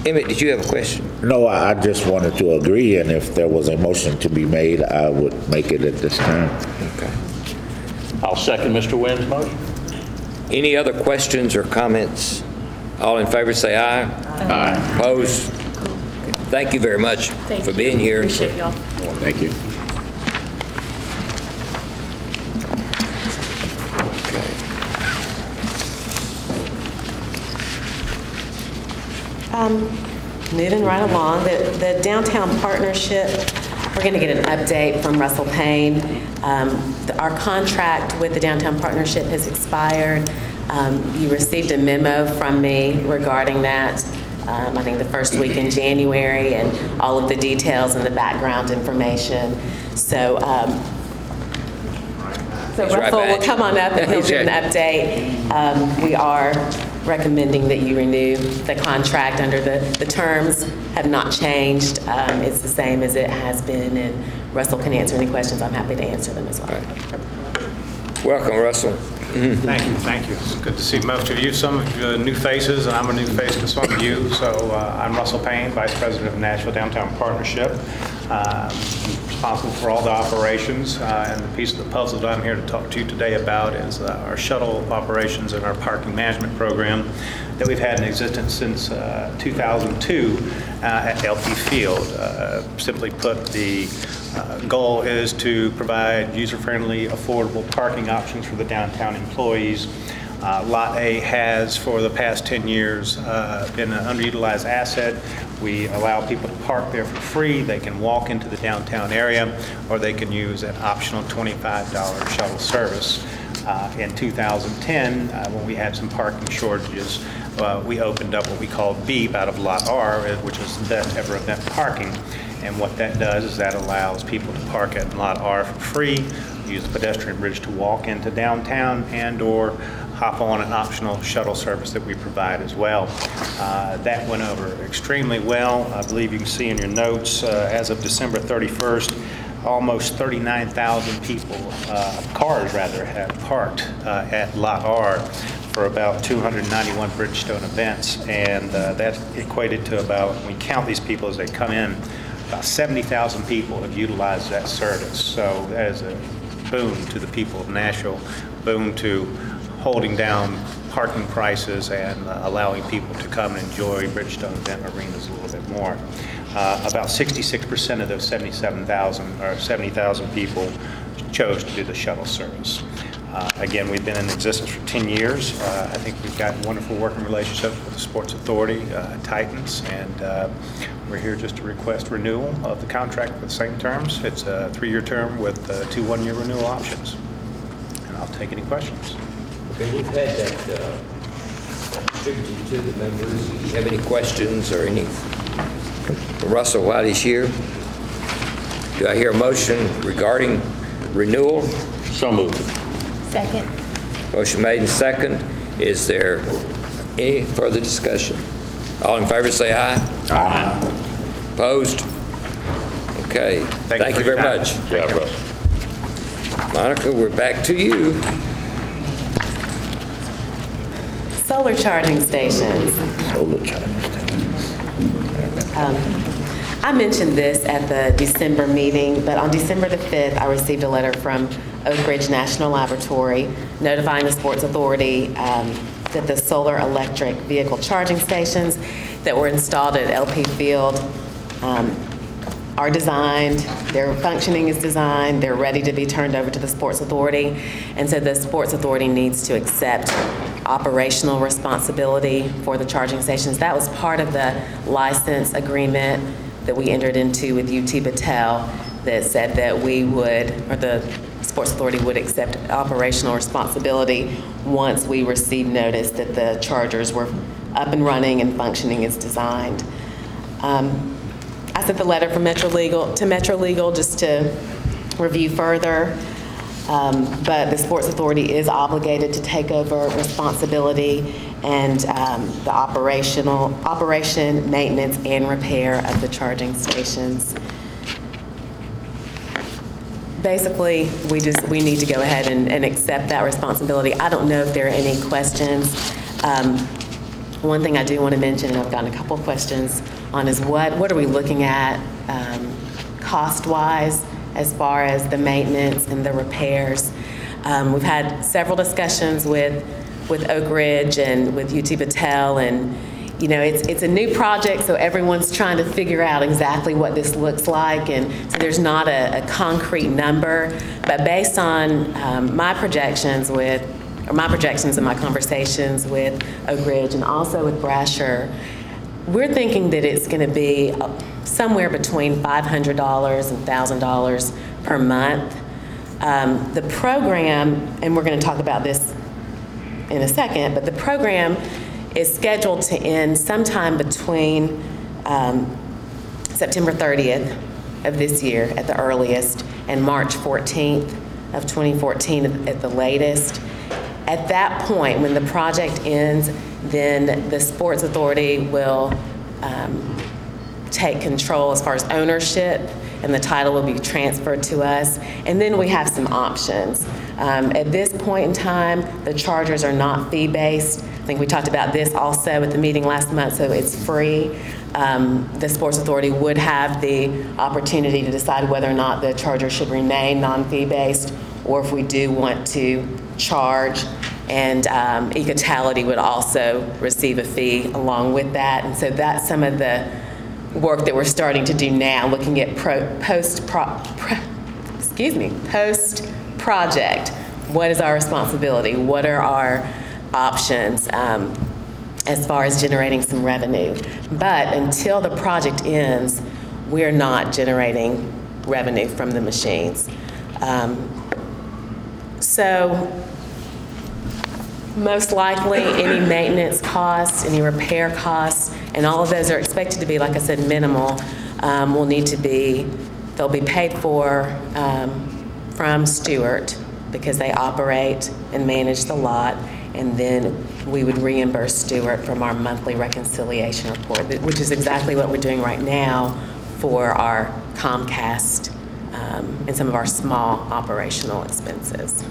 Emmett, did you have a question? No, I I just wanted to agree, and if there was a motion to be made, I would make it at this time. Okay. I'll second Mr. Wynn's motion. Any other questions or comments? All in favor, say aye. Aye. Opposed? Thank you very much Thank for you. being here. Appreciate y'all. Thank you. Um, Moving right along, the the downtown partnership, we're going to get an update from Russell Payne. Um, the- Our contract with the downtown partnership has expired. Um, You received a memo from me regarding that, um, I think the first week in January, and all of the details and the background information. So so He's right Russell will come on up and he'll give an update. Um, We are recommending that you renew the contract under the the terms have not changed. Um, It's the same as it has been, and Russell can answer any questions. I'm happy to answer them as well. Welcome, Russell. Thank you, thank you. It's good to see most of you. Some of you are new faces, and I'm a new face to some of you. So uh, I'm Russell Payne, Vice President of Nashville Downtown Partnership. Um, Responsible for all the operations, uh, and the piece of the puzzle that I'm here to talk to you today about is uh, our shuttle operations and our parking management program that we've had in existence since uh, 2002 uh, at LP Field. Uh, Simply put, the goal is to provide user-friendly, affordable parking options for the downtown employees. Lot A has, for the past 10 years, been an underutilized asset. We allow people to park there for free. They can walk into the downtown area, or they can use an optional $25 shuttle service. Uh, In 2010, uh, when we had some parking shortages, uh, we opened up what we call BEEP out of Lot R, uh, which is the best ever event parking. And what that does is that allows people to park at Lot R for free, use the pedestrian bridge to walk into downtown, and/or hop on an optional shuttle service that we provide as well. Uh, That went over extremely well. I believe you can see in your notes, uh, as of December 31st, almost 39,000 people, uh, cars rather, have parked uh, at Lot R for about 291 Bridgestone events, and uh, that equated to about, we count these people as they come in, about 70,000 people have utilized that service. So that is a boon to the people of Nashville, boon to holding down parking prices and uh, allowing people to come and enjoy Bridgestone event arenas a little bit more. Uh, About 66% of those 77,000 or 70,000 people chose to do the shuttle service. Uh, Again, we've been in existence for 10 years. Uh, I think we've got wonderful working relationships with the Sports Authority, uh, Titans, and uh, we're here just to request renewal of the contract for the same terms. It's a three-year term with uh, two one-year renewal options. And I'll take any questions. Okay, we've had that uh, distributed to the members. Do you have any questions or any? Russell, while he's here, do I hear a motion regarding renewal? So moved. Second. Motion made and second. Is there any further discussion? All in favor, say aye. Aye. Opposed? Okay, Thank you thank for you very time. much. Yeah, Russ. Monica, we're back to you. Solar charging stations. Solar charging stations. Um, I mentioned this at the December meeting, but on December the 5th, I received a letter from Oak Ridge National Laboratory notifying the Sports Authority um, that the solar electric vehicle charging stations that were installed at LP Field um, are designed, their functioning is designed, they're ready to be turned over to the Sports Authority. And so the Sports Authority needs to accept operational responsibility for the charging stations. That was part of the license agreement that we entered into with UT Battelle that said that we would, or the Sports Authority would accept operational responsibility once we received notice that the chargers were up and running and functioning as designed. Um, I sent the letter from Metro Legal, to Metro Legal just to review further. Um, But the Sports Authority is obligated to take over responsibility and um, the operational, operation, maintenance, and repair of the charging stations. Basically, we just, we need to go ahead and, and accept that responsibility. I don't know if there are any questions. Um, One thing I do want to mention, and I've gotten a couple questions on, is what, what are we looking at um, cost-wise as far as the maintenance and the repairs? Um, We've had several discussions with, with Oak Ridge and with UT Battelle, and, you know, it's, it's a new project, so everyone's trying to figure out exactly what this looks like, and so there's not a, a concrete number, but based on um, my projections with, or my projections and my conversations with Oak Ridge and also with Brasher, we're thinking that it's going to be somewhere between $500 and $1,000 per month. Um, The program, and we're going to talk about this in a second, but the program is scheduled to end sometime between um, September 30th of this year at the earliest and March 14th of 2014 at the latest. At that point, when the project ends, then the Sports Authority will um, take control as far as ownership, and the title will be transferred to us. And then we have some options. Um, At this point in time, the chargers are not fee-based. I think we talked about this also at the meeting last month, so it's free. Um, The Sports Authority would have the opportunity to decide whether or not the charger should remain non-fee-based, or if we do want to charge. And um, Ecotality would also receive a fee along with that. And so that's some of the work that we're starting to do now, looking at pro- post, pro- pro- excuse me, post-project. What is our responsibility? What are our options um, as far as generating some revenue? But until the project ends, we're not generating revenue from the machines. Um, So most likely, any maintenance costs, any repair costs, and all of those are expected to be, like I said, minimal, um, will need to be, they'll be paid for um, from Stewart because they operate and manage the lot, and then we would reimburse Stewart from our monthly reconciliation report, which is exactly what we're doing right now for our Comcast um, and some of our small operational expenses.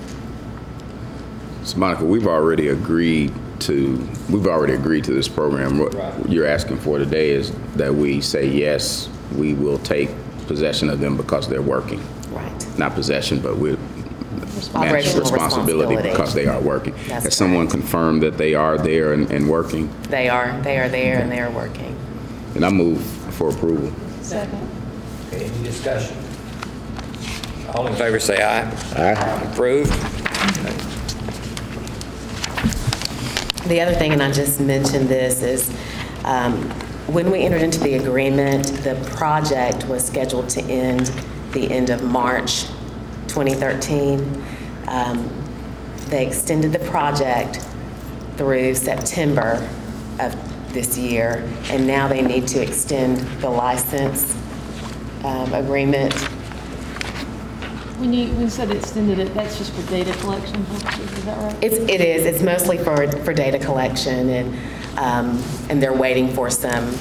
So Monica, we've already agreed to, we've already agreed to this program. What you're asking for today is that we say, yes, we will take possession of them because they're working. Right. Not possession, but we manage responsibility responsibility. because they are working. That's Has someone confirmed that they are there and, and working? They are, they are there and they are working. And I move for approval. Second. Okay, Any discussion? All in favor, say aye. Aye. Approved? The other thing, and I just mentioned this, is um, when we entered into the agreement, the project was scheduled to end the end of March 2013. Um, They extended the project through September of this year, and now they need to extend the license um, agreement When you, when you said extended it, that's just for data collection purposes, is that right? It's, it is, it's mostly for, for data collection and, um, and they're waiting for some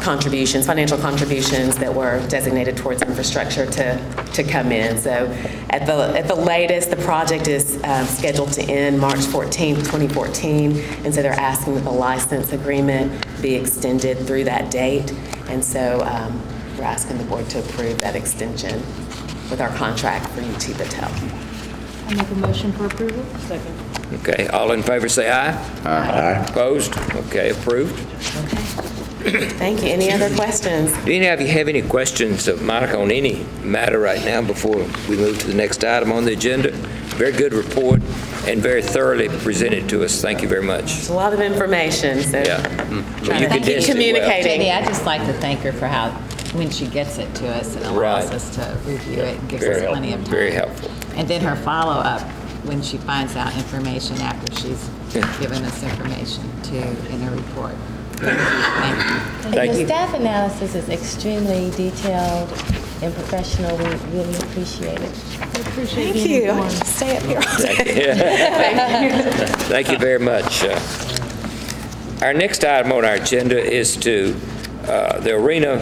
contributions, financial contributions that were designated towards infrastructure to, to come in. So at the, at the latest, the project is um, scheduled to end March 14th, 2014. And so they're asking that the license agreement be extended through that date. And so um, we're asking the board to approve that extension with our contract for UT Battelle. I make a motion for approval. Second. Okay, all in favor, say aye. Aye. Aye. Opposed? Okay, approved. Okay. Thank you. Any other questions? Do any of you have any questions of Monica on any matter right now before we move to the next item on the agenda? Very good report and very thoroughly presented to us. Thank you very much. It's a lot of information, so Yeah. trying You to keep condensed it well. communicating. Katie, I'd just like to thank her for how, when she gets it to us, it allows Right. us to review it, and gives Very us plenty of helpful, time. very helpful. And then her follow-up, when she finds out information after she's given us information too in her report. Thank you. And Thank your you. staff analysis is extremely detailed and professional. We really appreciate it. Appreciate Thank being you. informed. Stay up here all Thank day. you. Thank you. Thank you very much. Uh, Our next item on our agenda is to uh, the Arena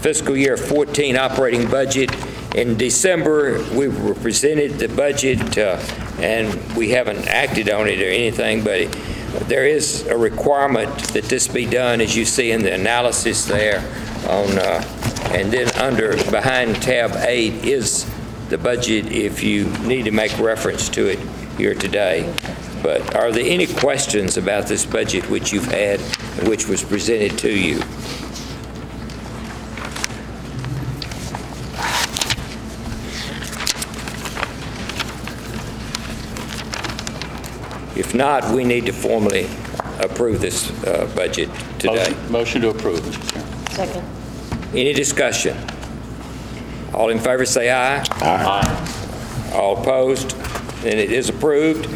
fiscal year 14 operating budget. In December, we were presented the budget, uh, and we haven't acted on it or anything, but there is a requirement that this be done, as you see in the analysis there on, uh, and then under, behind tab eight is the budget if you need to make reference to it here today. But are there any questions about this budget which you've had, which was presented to you? If not, we need to formally approve this uh, budget today. Motion- Motion to approve, Mr. Chairman. Second. Any discussion? All in favor, say aye. Aye. All opposed? Then it is approved.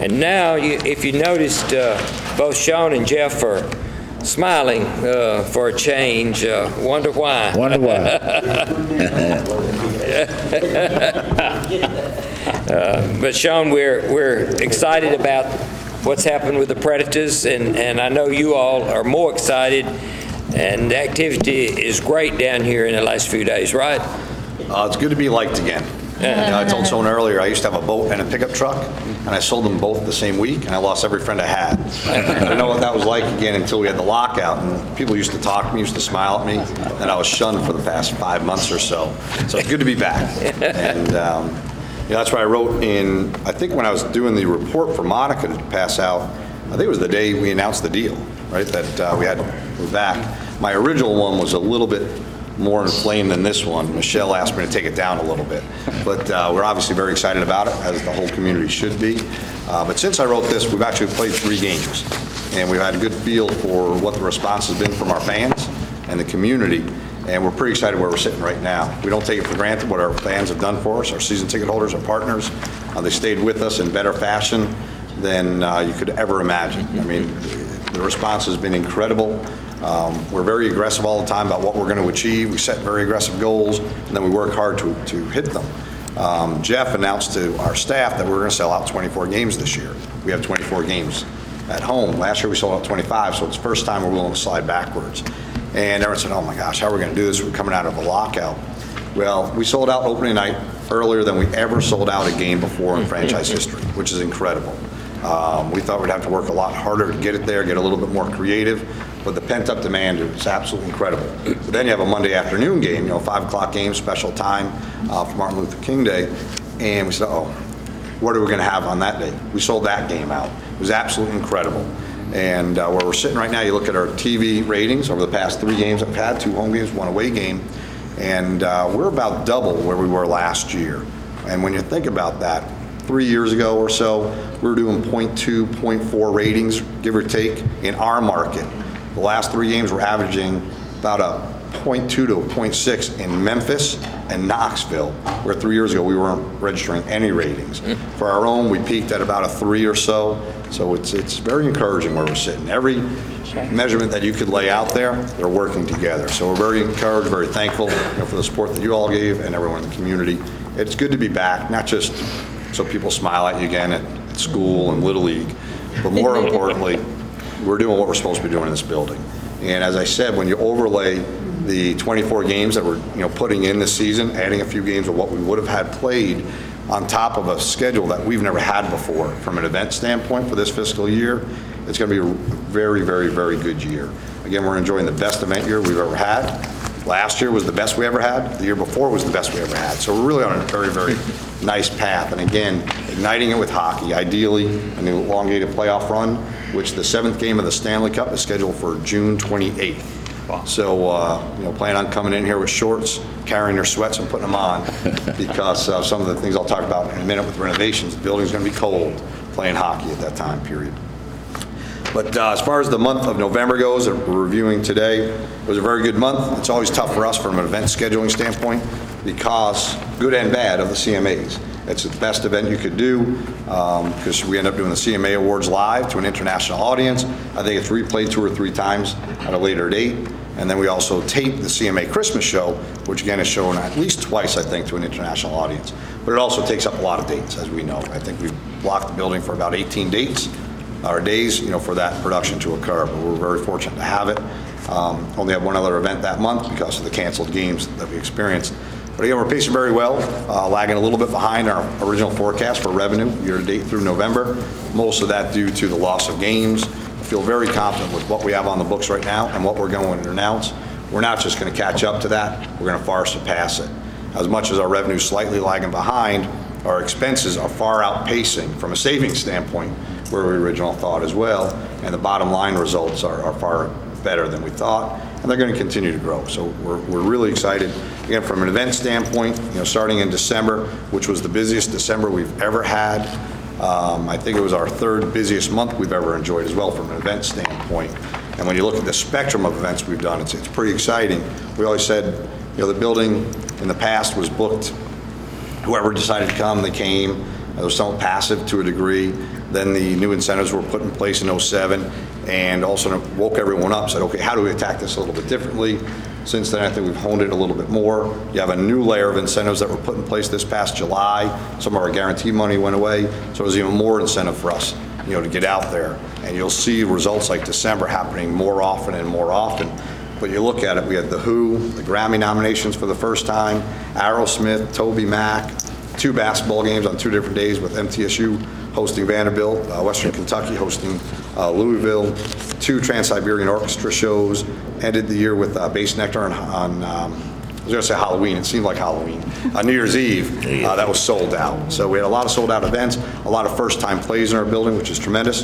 And now, you- if you noticed, uh, both Sean and Jeff are smiling uh, for a change. Uh, Wonder why? Wonder why. Uh, But Sean, we're, we're excited about what's happened with the Predators, and, and I know you all are more excited And the activity is great down here in the last few days, right? Uh, It's good to be liked again. You know, I told someone earlier, I used to have a boat and a pickup truck, and I sold them both the same week, and I lost every friend I had. I didn't know what that was like again until we had the lockout, and people used to talk to me, used to smile at me, and I was shunned for the past five months or so. So it's good to be back. And, um, you know, that's why I wrote in, I think when I was doing the report for Monica to pass out, I think it was the day we announced the deal, right, that uh, we had, we're back. My original one was a little bit more inflamed than this one. Michelle asked me to take it down a little bit. But uh, we're obviously very excited about it, as the whole community should be. Uh, But since I wrote this, we've actually played three games, and we've had a good feel for what the response has been from our fans and the community, and we're pretty excited where we're sitting right now. We don't take it for granted what our fans have done for us, our season ticket holders, our partners. Uh, They stayed with us in better fashion than uh, you could ever imagine. I mean, the response has been incredible. Um, We're very aggressive all the time about what we're going to achieve. We set very aggressive goals, and then we work hard to, to hit them. Um, Jeff announced to our staff that we're going to sell out 24 games this year. We have 24 games at home. Last year, we sold out 25, so it's the first time we're willing to slide backwards. And everyone said, oh my gosh, how are we going to do this? We're coming out of a lockout. Well, we sold out opening night earlier than we ever sold out a game before in franchise history, which is incredible. Um, We thought we'd have to work a lot harder to get it there, get a little bit more creative, but the pent-up demand is absolutely incredible. But Then you have a Monday afternoon game, you know, 5 o'clock game, special time uh, for Martin Luther King Day, and we said, oh, what are we going to have on that day? We sold that game out. It was absolutely incredible. And uh, where we're sitting right now, you look at our TV ratings over the past three games we've had, two home games, one away game, and uh, we're about double where we were last year. And when you think about that, three years ago or so, we were doing .2, .4 ratings, give or take, in our market. The last three games, we're averaging about a .2 to a .6 in Memphis and Knoxville, where three years ago, we weren't registering any ratings. For our own, we peaked at about a three or so, so it's, it's very encouraging where we're sitting. Every measurement that you could lay out there, they're working together. So we're very encouraged, very thankful you know, for the support that you all gave and everyone in the community. It's good to be back, not just so people smile at you again at at school and Little League, but more importantly, we're doing what we're supposed to be doing in this building. And as I said, when you overlay the 24 games that we're, you know, putting in this season, adding a few games of what we would have had played on top of a schedule that we've never had before from an event standpoint for this fiscal year, it's going to be a very, very, very good year. Again, we're enjoying the best event year we've ever had. Last year was the best we ever had. The year before was the best we ever had. So we're really on a very, very nice path. And again, igniting it with hockey, ideally an elongated playoff run, which the seventh game of the Stanley Cup is scheduled for June 28th. So, uh, you know, plan on coming in here with shorts, carrying their sweats and putting them on because uh, some of the things I'll talk about in a minute with renovations, the building's going to be cold playing hockey at that time period. But uh, as far as the month of November goes, that we're reviewing today, it was a very good month. It's always tough for us from an event scheduling standpoint because, good and bad, of the CMAs. It's the best event you could do because we end up doing the CMA Awards live to an international audience. I think it's replayed two or three times at a later date. And then we also tape the CMA Christmas show, which again is shown at least twice, I think, to an international audience. But it also takes up a lot of dates, as we know. I think we've blocked the building for about 18 dates our days, you know, for that production to occur. But we're very fortunate to have it. Um, Only have one other event that month because of the canceled games that we experienced. But again, we're pacing very well, uh, lagging a little bit behind our original forecast for revenue year-to-date through November. Most of that due to the loss of games. I feel very confident with what we have on the books right now and what we're going to announce. We're not just going to catch up to that, we're going to far surpass it. As much as our revenue slightly lagging behind, our expenses are far outpacing, from a savings standpoint, where we originally thought as well, and the bottom line results are, are far better than we thought, and they're going to continue to grow. So we're, we're really excited. Again, from an event standpoint, you know, starting in December, which was the busiest December we've ever had, um, I think it was our third busiest month we've ever enjoyed as well from an event standpoint. And when you look at the spectrum of events we've done, it's, it's pretty exciting. We always said, you know, the building in the past was booked whoever decided to come, they came. It was somewhat passive to a degree. Then the new incentives were put in place in '07 and also woke everyone up, said, okay, how do we attack this a little bit differently? Since then, I think we've honed it a little bit more. You have a new layer of incentives that were put in place this past July. Some of our guarantee money went away, so there's even more incentive for us, you know, to get out there. And you'll see results like December happening more often and more often. but you look at it, we had The Who, the Grammy nominations for the first time, Aerosmith, TobyMac, two basketball games on two different days with MTSU hosting Vanderbilt, uh, Western Kentucky hosting uh, Louisville, two Trans-Siberian Orchestra shows, ended the year with uh, Bassnectar on, on um, I was going to say Halloween, it seemed like Halloween, on New Year's Eve, uh, that was sold out. So we had a lot of sold-out events, a lot of first-time plays in our building, which is tremendous.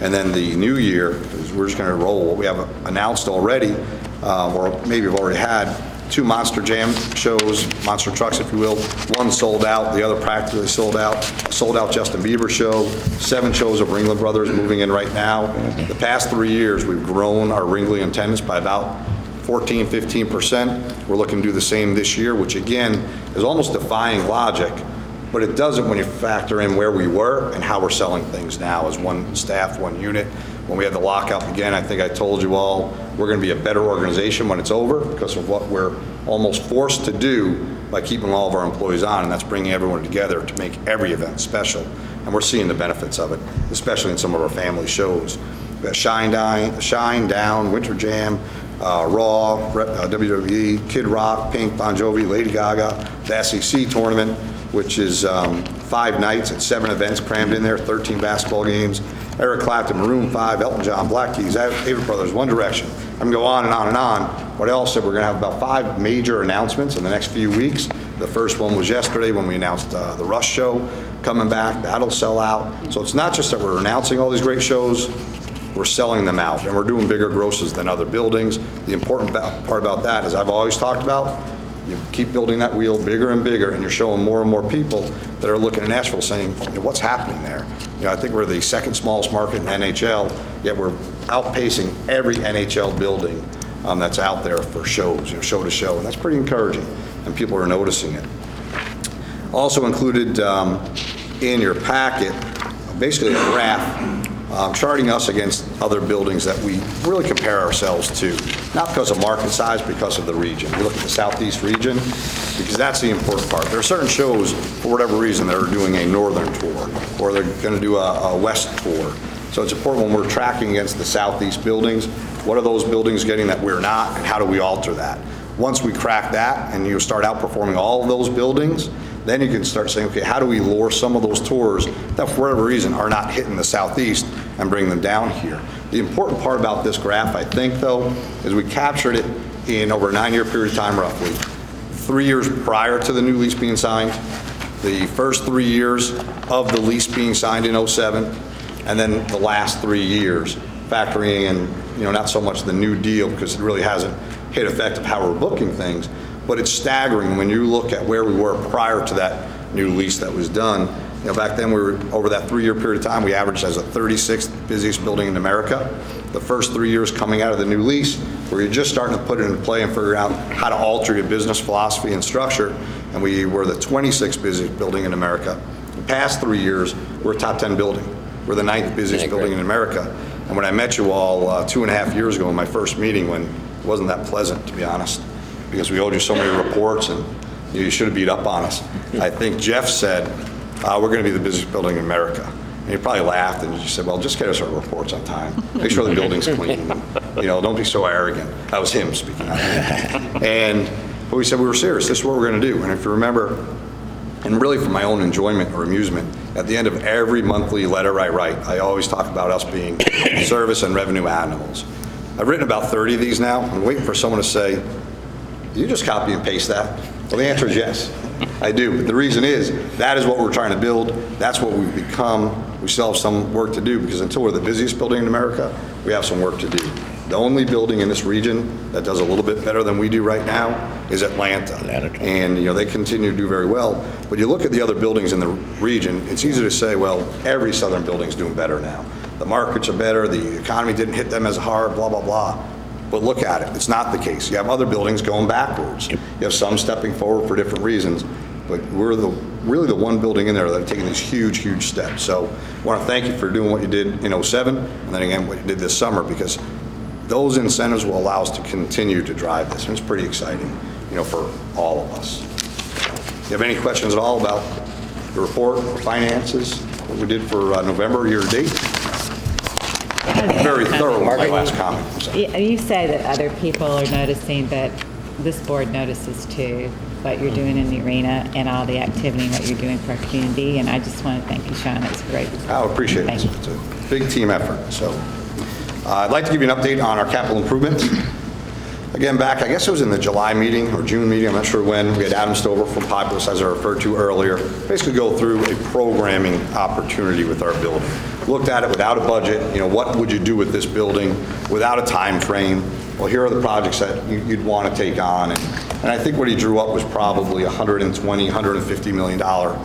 And then the new year, we're just going to roll what we have announced already, uh, or maybe have already had, two Monster Jam shows, monster trucks, if you will. One sold out, the other practically sold out. Sold out Justin Bieber show, seven shows of Ringling Brothers moving in right now. The past three years, we've grown our Ringling attendance by about 14, 15%. We're looking to do the same this year, which again, is almost defying logic, but it doesn't when you factor in where we were and how we're selling things now as one staff, one unit. When we had the lockout again, I think I told you all, we're going to be a better organization when it's over because of what we're almost forced to do by keeping all of our employees on, and that's bringing everyone together to make every event special. And we're seeing the benefits of it, especially in some of our family shows. We've got Shinedown, Shine Down, Winter Jam, uh, Raw, uh, WWE, Kid Rock, Pink, Bon Jovi, Lady Gaga, the SEC tournament, which is um, five nights at seven events crammed in there, 13 basketball games. Eric Clapton, Maroon 5, Elton John, Black Keys, Avett Brothers, One Direction. I'm going to go on and on and on. What else? we're going to have about five major announcements in the next few weeks. The first one was yesterday when we announced uh, the Rush Show coming back. That'll sell out. So it's not just that we're announcing all these great shows, we're selling them out, and we're doing bigger grosses than other buildings. The important part about that is I've always talked about, you keep building that wheel bigger and bigger, and you're showing more and more people that are looking at Nashville saying, you know, what's happening there? You know, I think we're the second smallest market in NHL, yet we're outpacing every NHL building um, that's out there for shows, you know, show to show, and that's pretty encouraging, and people are noticing it. Also included um, in your packet, basically a graph um, charting us against other buildings that we really compare ourselves to, not because of market size, because of the region. We look at the southeast region, because that's the important part. There are certain shows, for whatever reason, that are doing a northern tour, or they're going to do a, a west tour. So it's important when we're tracking against the southeast buildings, what are those buildings getting that we're not, and how do we alter that? Once we crack that, and you start outperforming all of those buildings, then you can start saying, okay, how do we lure some of those tours that for whatever reason are not hitting the southeast and bring them down here? The important part about this graph, I think, though, is we captured it in over a nine-year period of time roughly. Three years prior to the new lease being signed, the first three years of the lease being signed in '07, and then the last three years, factoring in, you know, not so much the new deal, because it really hasn't hit effect of how we're booking things, but it's staggering when you look at where we were prior to that new lease that was done. You know, back then, we were, over that three-year period of time, we averaged as a 36th busiest building in America. The first three years coming out of the new lease, where you're just starting to put it into play and figure out how to alter your business philosophy and structure, and we were the 26th busiest building in America. The past three years, we're a top 10 building. We're the ninth busiest building in America. And when I met you all uh, two and a half years ago in my first meeting, when it wasn't that pleasant, to be honest, because we owed you so many reports and you should have beat up on us. I think Jeff said, uh, we're going to be the busiest building in America. And he probably laughed and you said, well, just get us our reports on time. Make sure the building's clean. You know, don't be so arrogant. That was him speaking. and, but we said we were serious. This is what we're going to do. And if you remember, and really for my own enjoyment or amusement, at the end of every monthly letter I write, I always talk about us being service and revenue animals. I've written about 30 of these now. I'm waiting for someone to say, you just copy and paste that? Well, the answer is yes. I do. But the reason is that is what we're trying to build. That's what we've become. We still have some work to do because until we're the busiest building in America, we have some work to do. The only building in this region that does a little bit better than we do right now is Atlanta. And, you know, they continue to do very well. But you look at the other buildings in the region, it's easy to say, well, every southern building is doing better now. The markets are better, the economy didn't hit them as hard, blah, blah, blah. But look at it, it's not the case. You have other buildings going backwards. You have some stepping forward for different reasons. But we're the, really the one building in there that are taking these huge, huge steps. So I want to thank you for doing what you did in '07, and then again, what you did this summer, because those incentives will allow us to continue to drive this. And it's pretty exciting, you know, for all of us. You have any questions at all about the report or finances, what we did for uh, November year to date? Very thorough with my last comment. so. You you say that other people are noticing that this board notices too, what you're doing in the arena and all the activity and what you're doing for our community, and I just want to thank you, Sean, it's great. I appreciate it. Thank you. It's a big team effort, so. uh, I'd like to give you an update on our capital improvements. Again, back, I guess it was in the July meeting or June meeting, I'm not sure when, we had Adam Stover from Populous, as I referred to earlier, basically go through a programming opportunity with our building. Looked at it without a budget, you know, what would you do with this building without a time frame? Well, here are the projects that you- you'd want to take on, and and I think what he drew up was probably 120, 150 million dollar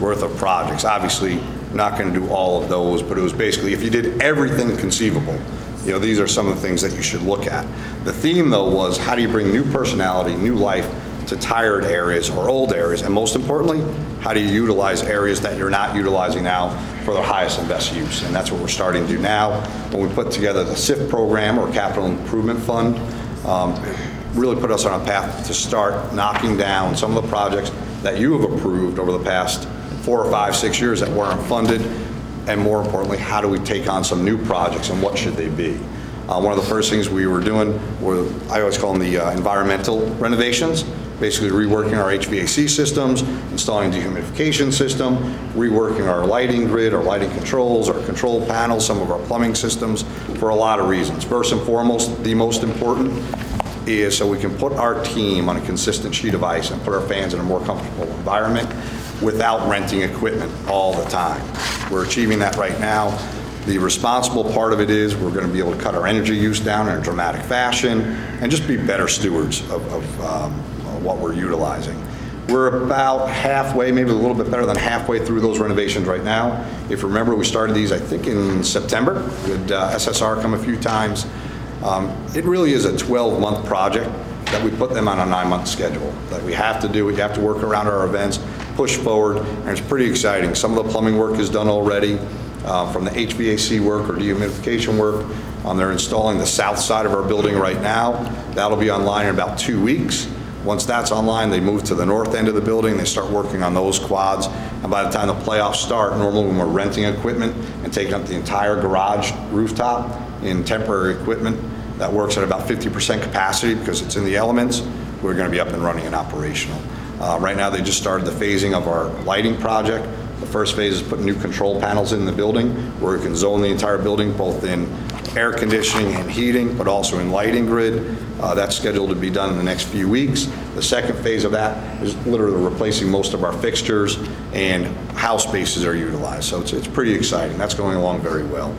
worth of projects. Obviously, not going to do all of those, but it was basically, if you did everything conceivable, you know, these are some of the things that you should look at. The theme, though, was how do you bring new personality, new life to tired areas or old areas? And most importantly, how do you utilize areas that you're not utilizing now for their highest and best use? And that's what we're starting to do now. When we put together the SIF program or Capital Improvement Fund, um, really put us on a path to start knocking down some of the projects that you have approved over the past four or five, six years that weren't funded, and more importantly, how do we take on some new projects and what should they be? Uh, One of the first things we were doing were, I always call them the uh, environmental renovations, basically reworking our HVAC systems, installing dehumidification system, reworking our lighting grid, our lighting controls, our control panels, some of our plumbing systems, for a lot of reasons. First and foremost, the most important is so we can put our team on a consistent sheet of ice and put our fans in a more comfortable environment without renting equipment all the time. We're achieving that right now. The responsible part of it is we're going to be able to cut our energy use down in a dramatic fashion and just be better stewards of, of um, what we're utilizing. We're about halfway, maybe a little bit better than halfway through those renovations right now. If you remember, we started these, I think, in September. We had uh, SSR come a few times. Um, It really is a 12-month project that we put them on a nine-month schedule, that we have to do, we have to work around our events, push forward, and it's pretty exciting. Some of the plumbing work is done already, uh, from the HVAC work or dehumidification work. Um, They're installing the south side of our building right now. That'll be online in about two weeks. Once that's online, they move to the north end of the building, they start working on those quads, and by the time the playoffs start, normally when we're renting equipment and taking up the entire garage rooftop in temporary equipment, that works at about 50% capacity because it's in the elements, we're going to be up and running and operational. Uh, Right now, they just started the phasing of our lighting project. The first phase is putting new control panels in the building where we can zone the entire building, both in air conditioning and heating, but also in lighting grid. Uh, That's scheduled to be done in the next few weeks. The second phase of that is literally replacing most of our fixtures and how spaces are utilized. So it's, it's pretty exciting. That's going along very well.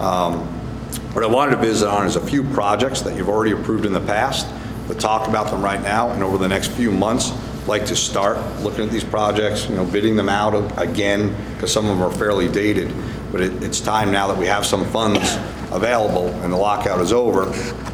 Um, What I wanted to visit on is a few projects that you've already approved in the past, but talk about them right now, and over the next few months, like to start looking at these projects, you know, bidding them out again, because some of them are fairly dated, but it, it's time now that we have some funds available and the lockout is over,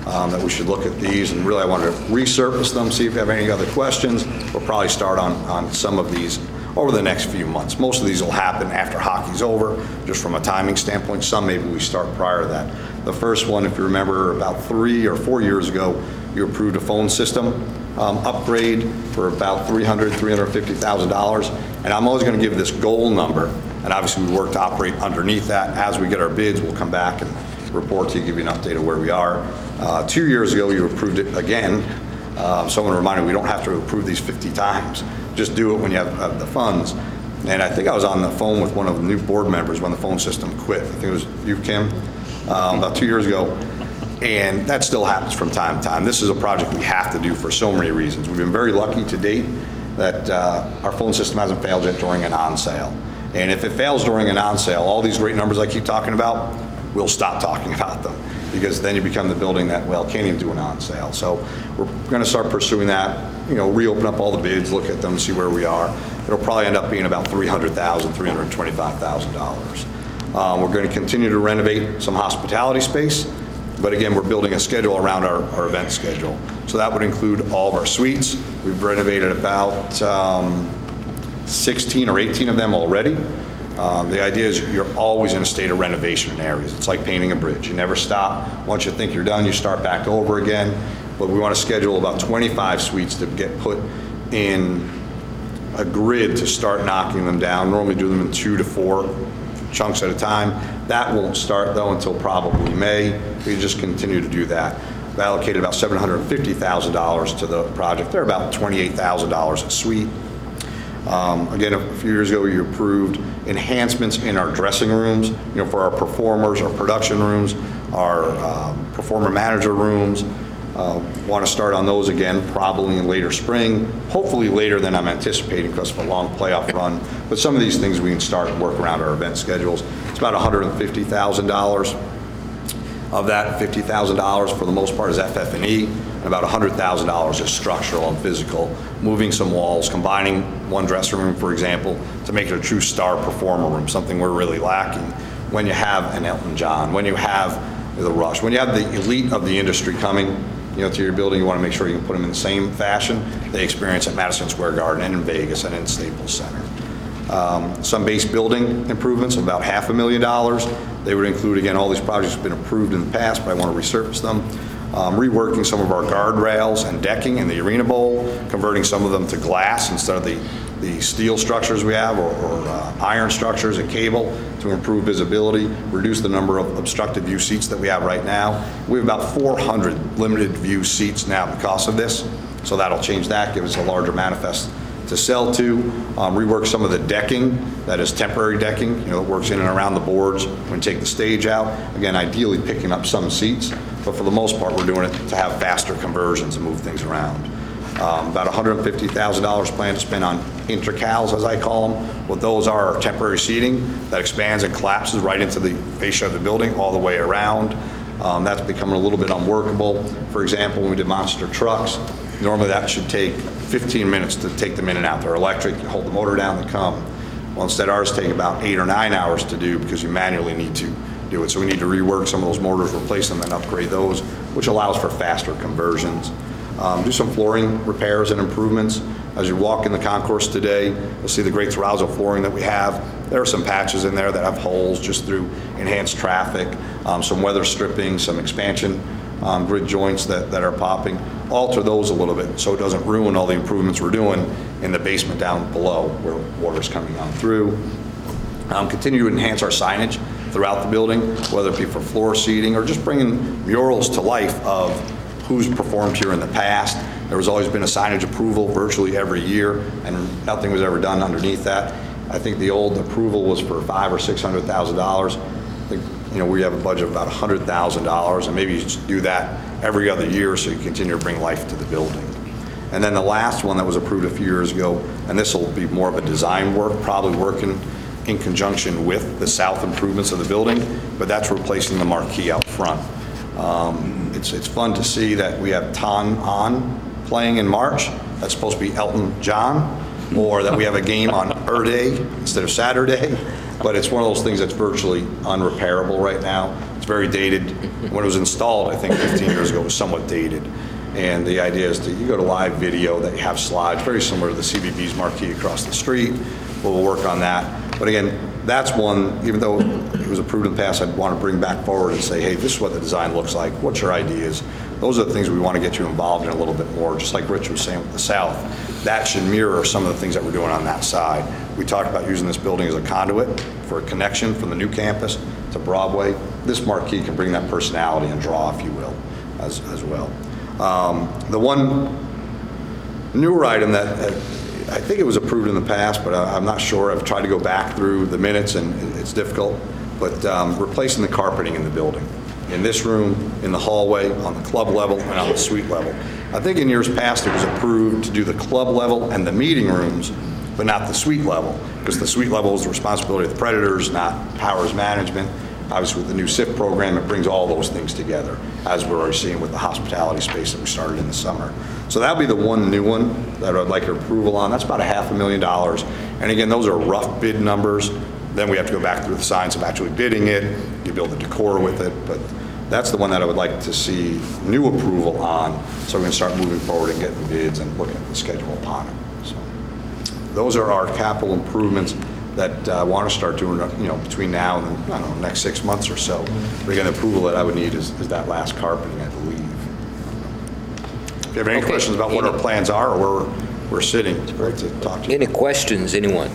um, that we should look at these, and really I wanted to resurface them, see if you have any other questions. We'll probably start on, on some of these over the next few months. Most of these will happen after hockey's over, just from a timing standpoint. Some maybe we start prior to that. The first one, if you remember, about three or four years ago, you approved a phone system um, upgrade for about $300,000, $350,000. And I'm always going to give this goal number, and obviously we work to operate underneath that. As we get our bids, we'll come back and report to you, give you an update of where we are. Uh, Two years ago, you approved it again. Uh, Someone reminded me, we don't have to approve these 50 times. Just do it when you have have the funds. And I think I was on the phone with one of the new board members when the phone system quit. I think it was you, Kim, um, about two years ago. And that still happens from time to time. This is a project we have to do for so many reasons. We've been very lucky to date that uh, our phone system hasn't failed yet during an on-sale. And if it fails during an on-sale, all these great numbers I keep talking about, we'll stop talking about them because then you become the building that, well, can't even do an on-sale. So we're going to start pursuing that, you know, reopen up all the bids, look at them, see where we are. It'll probably end up being about $300,000, $325,000. Um, We're going to continue to renovate some hospitality space, but again, we're building a schedule around our, our event schedule. So that would include all of our suites. We've renovated about um, 16 or 18 of them already. Um, The idea is you're always in a state of renovation in areas. It's like painting a bridge. You never stop. Once you think you're done, you start back over again. But we want to schedule about 25 suites to get put in a grid to start knocking them down. Normally do them in two to four chunks at a time. That won't start though until probably May. We just continue to do that. We've allocated about $750,000 to the project. They're about $28,000 a suite. Um, Again, a few years ago, you approved enhancements in our dressing rooms, you know, for our performers, our production rooms, our um, performer manager rooms. Want to start on those again, probably in later spring, hopefully later than I'm anticipating because of a long playoff run. But some of these things we can start and work around our event schedules. It's about $150,000. Of that, $50,000 for the most part is FF&E, and about $100,000 is structural and physical, moving some walls, combining one dressing room, for example, to make it a true star performer room, something we're really lacking when you have an Elton John, when you have the Rush, when you have the elite of the industry coming, you know, to your building, you want to make sure you can put them in the same fashion they experience at Madison Square Garden and in Vegas and in Staples Center. Um, Some base building improvements, about half a million dollars. They would include, again, all these projects have been approved in the past, but I want to resurface them. Um, Reworking some of our guardrails and decking in the Arena Bowl, converting some of them to glass instead of the, the steel structures we have, or, or uh, iron structures and cable to improve visibility, reduce the number of obstructed view seats that we have right now. We have about 400 limited view seats now because of this, so that'll change that, give us a larger manifest to sell to, um, rework some of the decking, that is temporary decking, you know, that works in and around the boards when take the stage out. Again, ideally picking up some seats, but for the most part, we're doing it to have faster conversions and move things around. Um, About $150,000 planned to spend on intercals, as I call them. What those are are temporary seating that expands and collapses right into the fascia of the building all the way around. Um, That's becoming a little bit unworkable. For example, when we did monster trucks, normally that should take 15 minutes to take them in and out. They're electric, you hold the motor down, they come. Well, instead ours take about eight or nine hours to do because you manually need to do it. So we need to rework some of those motors, replace them and upgrade those, which allows for faster conversions. Um, Do some flooring repairs and improvements. As you walk in the concourse today, you'll see the great terrazzo flooring that we have. There are some patches in there that have holes just through enhanced traffic, um, some weather stripping, some expansion um, grid joints that, that are popping. Alter those a little bit so it doesn't ruin all the improvements we're doing in the basement down below where water's coming on through. Um, Continue to enhance our signage throughout the building, whether it be for floor seating or just bringing murals to life of who's performed here in the past. There was always been a signage approval virtually every year, and nothing was ever done underneath that. I think the old approval was for five or six hundred thousand dollars. I think, you know, we have a budget of about a hundred thousand dollars, and maybe you do that every other year so you continue to bring life to the building. And then the last one that was approved a few years ago, and this will be more of a design work, probably working in conjunction with the south improvements of the building, but that's replacing the marquee out front. Um, It's, it's fun to see that we have Ton On playing in March. That's supposed to be Elton John, or that we have a game on Er Day instead of Saturday. But it's one of those things that's virtually unrepairable right now. It's very dated. When it was installed, I think 15 years ago, it was somewhat dated. And the idea is that you go to live video, that you have slides, very similar to the CBB's marquee across the street. We'll work on that. But again, that's one, even though it was approved in the past, I'd want to bring back forward and say, hey, this is what the design looks like. What's your ideas? Those are the things we want to get you involved in a little bit more, just like Rich was saying with the South. That should mirror some of the things that we're doing on that side. We talked about using this building as a conduit for a connection from the new campus to Broadway. This marquee can bring that personality and draw, if you will, as, as well. Um, The one newer item that, uh, I think it was approved in the past, but I- I'm not sure. I've tried to go back through the minutes, and it's difficult, but um, replacing the carpeting in the building, in this room, in the hallway, on the club level, and on the suite level. I think in years past, it was approved to do the club level and the meeting rooms, but not the suite level, because the suite level is the responsibility of the Predators, not Powers Management. Obviously, with the new SIP program, it brings all those things together, as we're already seeing with the hospitality space that we started in the summer. So that'll be the one new one that I'd like your approval on. That's about a half a million dollars. And again, those are rough bid numbers. Then we have to go back through the science of actually bidding it, you build the decor with it, but that's the one that I would like to see new approval on, so we can start moving forward and getting bids and looking at the schedule upon it. So Those are our capital improvements that I want to start doing, you know, between now and, I don't know, next six months or so. But again, the approval that I would need is, is that last carpeting, I believe. If you have any Okay. questions about what our plans are or where we're, we're sitting, I'd like to talk to you. Any questions, anyone?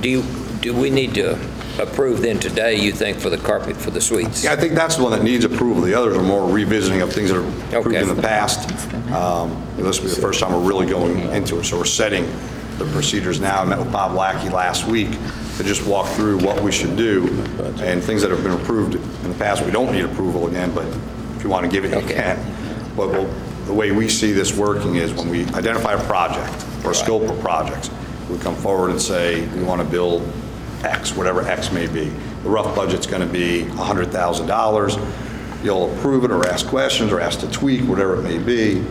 Do you, do we need to approve then today, you think, for the carpet for the suites? Yeah, I think that's the one that needs approval. The others are more revisiting of things that are approved Okay. in the past. Um, This will be the first time we're really going into it, so we're setting the procedures now. I met with Bob Lackey last week to just walk through what we should do, and things that have been approved in the past, we don't need approval again, but if you want to give it, you can. But we'll- the way we see this working is when we identify a project or a scope of projects, we come forward and say, we want to build X, whatever X may be. The rough budget's going to be $100,000. You'll approve it or ask questions or ask to tweak, whatever it may be,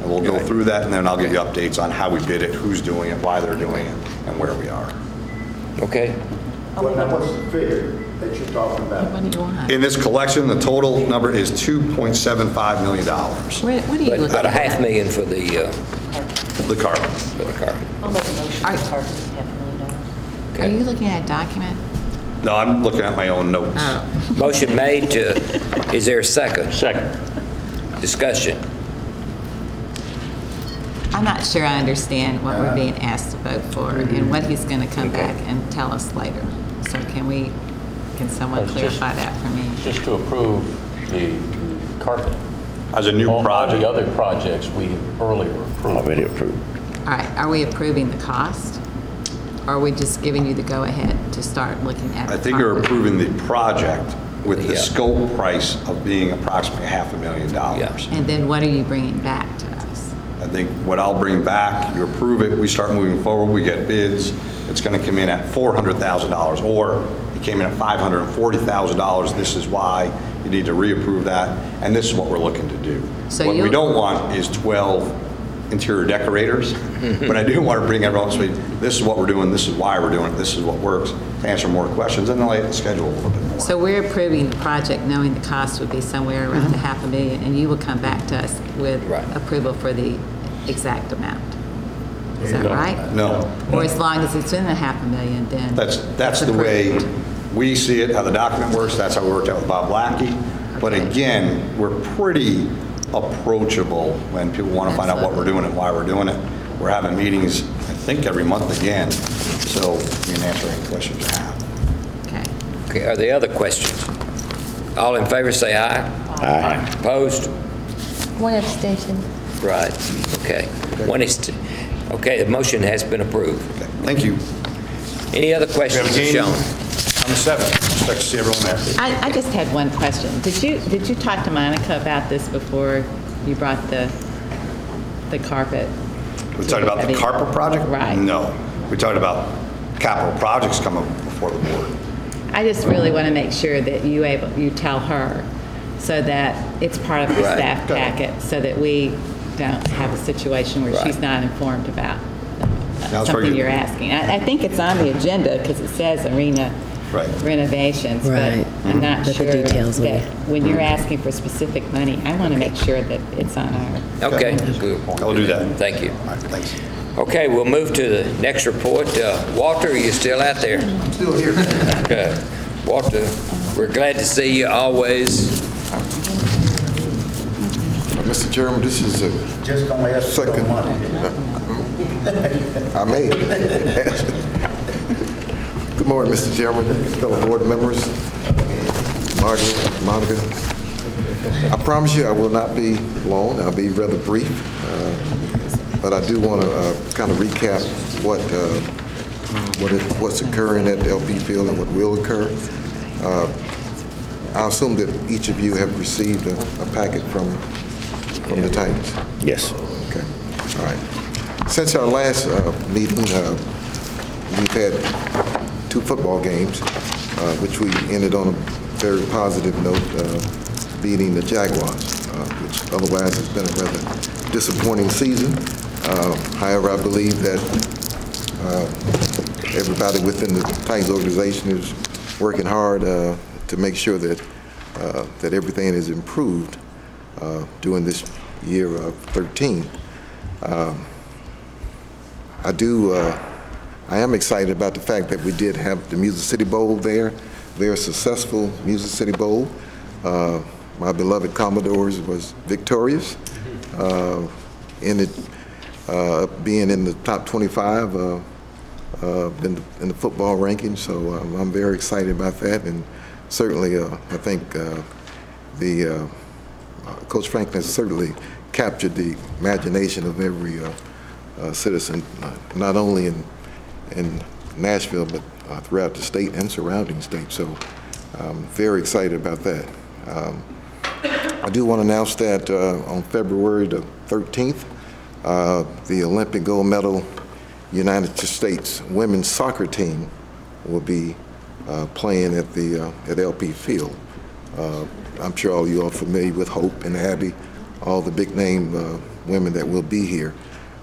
and we'll go through that, and then I'll give you updates on how we bid it, who's doing it, why they're doing it, and where we are. Okay. What, now what's the figure that you're talking about? In this collection, the total number is $2.75 million. What what are you But looking about a at? half million for the, uh, The carpet. for the carpet. I'll make a motion Are- to carpet is half a million dollars. Are you looking at a document? No, I'm looking at my own notes. Oh. Motion made to, is there a second? Second. Discussion. I'm not sure I understand what we're uh, being asked to vote for and what he's going to come back and tell us later. So can we, can someone It's just- clarify that for me? Just to approve the carpet. As a new All- project. All the other projects we earlier approved. Already approved. All right, are we approving the cost? Or are we just giving you the go-ahead to start looking at? I the think you're carpet? approving the project with the Yeah. scope price of being approximately half a million dollars. And then what are you bringing back to us? I think what I'll bring back, you approve it, we start moving forward, we get bids, it's going to come in at $400,000, or it came in at $540,000, this is why, you need to reapprove that, and this is what we're looking to do. So What we you'll- don't want is 12 interior decorators, but I do want to bring everyone, so this is what we're doing, this is why we're doing it, this is what works, to answer more questions, and then lay the schedule a little bit more. So we're approving the project knowing the cost would be somewhere around mm-hmm. a half a million, and you will come back to us with Right. approval for the exact amount. Is that No. right? No. Or as long as it's in a half a million, then? That's, that's the way we see it, how the document works, that's how we worked out with Bob Lackey. But again, we're pretty approachable when people want to find out what we're doing and why we're doing it. We're having meetings, I think, every month again, so we can answer any questions you have. Okay, Okay, are there other questions? All in favor, say aye. Aye. Opposed? One abstention. Right, okay. One is, okay, the motion has been approved. Thank you. Any other questions for Sean? On the 7th, expect to see everyone there. I, I just had one question. Did you, did you talk to Monica about this before you brought the, the carpet? We talked about the carpet project? Right. No. We talked about capital projects coming before the board. I just really want to make sure that you able, you tell her so that it's part of the Right. staff packet, so that we don't have a situation where she's not informed about uh, something you're asking. I, I think it's on the agenda because it says arena Right. renovations, but Right. I'm not But the sure details that it. when you're asking for specific money, I want to make sure that it's on our. Okay, good. I'll do that. Thank you. All right, thanks. Okay, we'll move to the next report. Uh, Walter, are you still out there? Still here. Okay. Walter, we're glad to see you always. Mr. Chairman, this is a Just don't ask for second. money. I may. Good morning, Mr. Chairman, fellow board members, Margaret, Monica. I promise you I will not be long. I'll be rather brief. uh, But I do want to kind of recap what, uh, what it- what's occurring at the LP Field and what will occur. Uh, I assume that each of you have received a a packet from, from the Titans. Yes. Okay, all right. Since our last uh, meeting, uh, we've had two football games, uh, which we ended on a very positive note, uh, beating the Jaguars, uh, which otherwise has been a rather disappointing season. Uh, However, I believe that uh, everybody within the Titans organization is working hard uh, to make sure that, uh, that everything is improved uh, during this year of 13. Um, I do, uh, I am excited about the fact that we did have the Music City Bowl there, very successful Music City Bowl. Uh, My beloved Commodores was victorious uh, in it, uh, being in the top 25 uh, uh, in the- in the football rankings, so um, I'm very excited about that, and certainly, I think the, Coach Franklin certainly captured the imagination of every uh, uh, citizen, uh, not only in, in Nashville, but throughout the state and surrounding states, so I'm very excited about that. Um, I do want to announce that on February the 13th, uh, the Olympic gold medal United States women's soccer team will be uh, playing at the uh, at LP Field. Uh, I'm sure all you are familiar with Hope and Abby, all the big name uh, women that will be here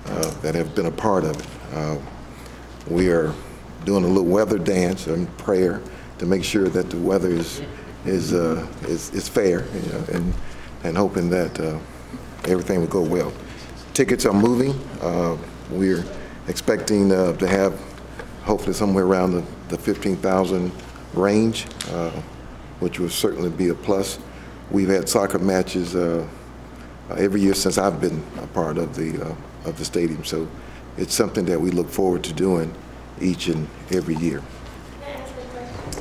uh, that have been a part of it. Uh, we are doing a little weather dance and prayer to make sure that the weather is is uh, is, is fair, you know, and and hoping that uh, everything will go well. Tickets are moving. We're expecting to have hopefully somewhere around the, the 15,000 range, uh, which will certainly be a plus. We've had soccer matches uh, uh, every year since I've been a part of the uh, of the stadium, so it's something that we look forward to doing each and every year.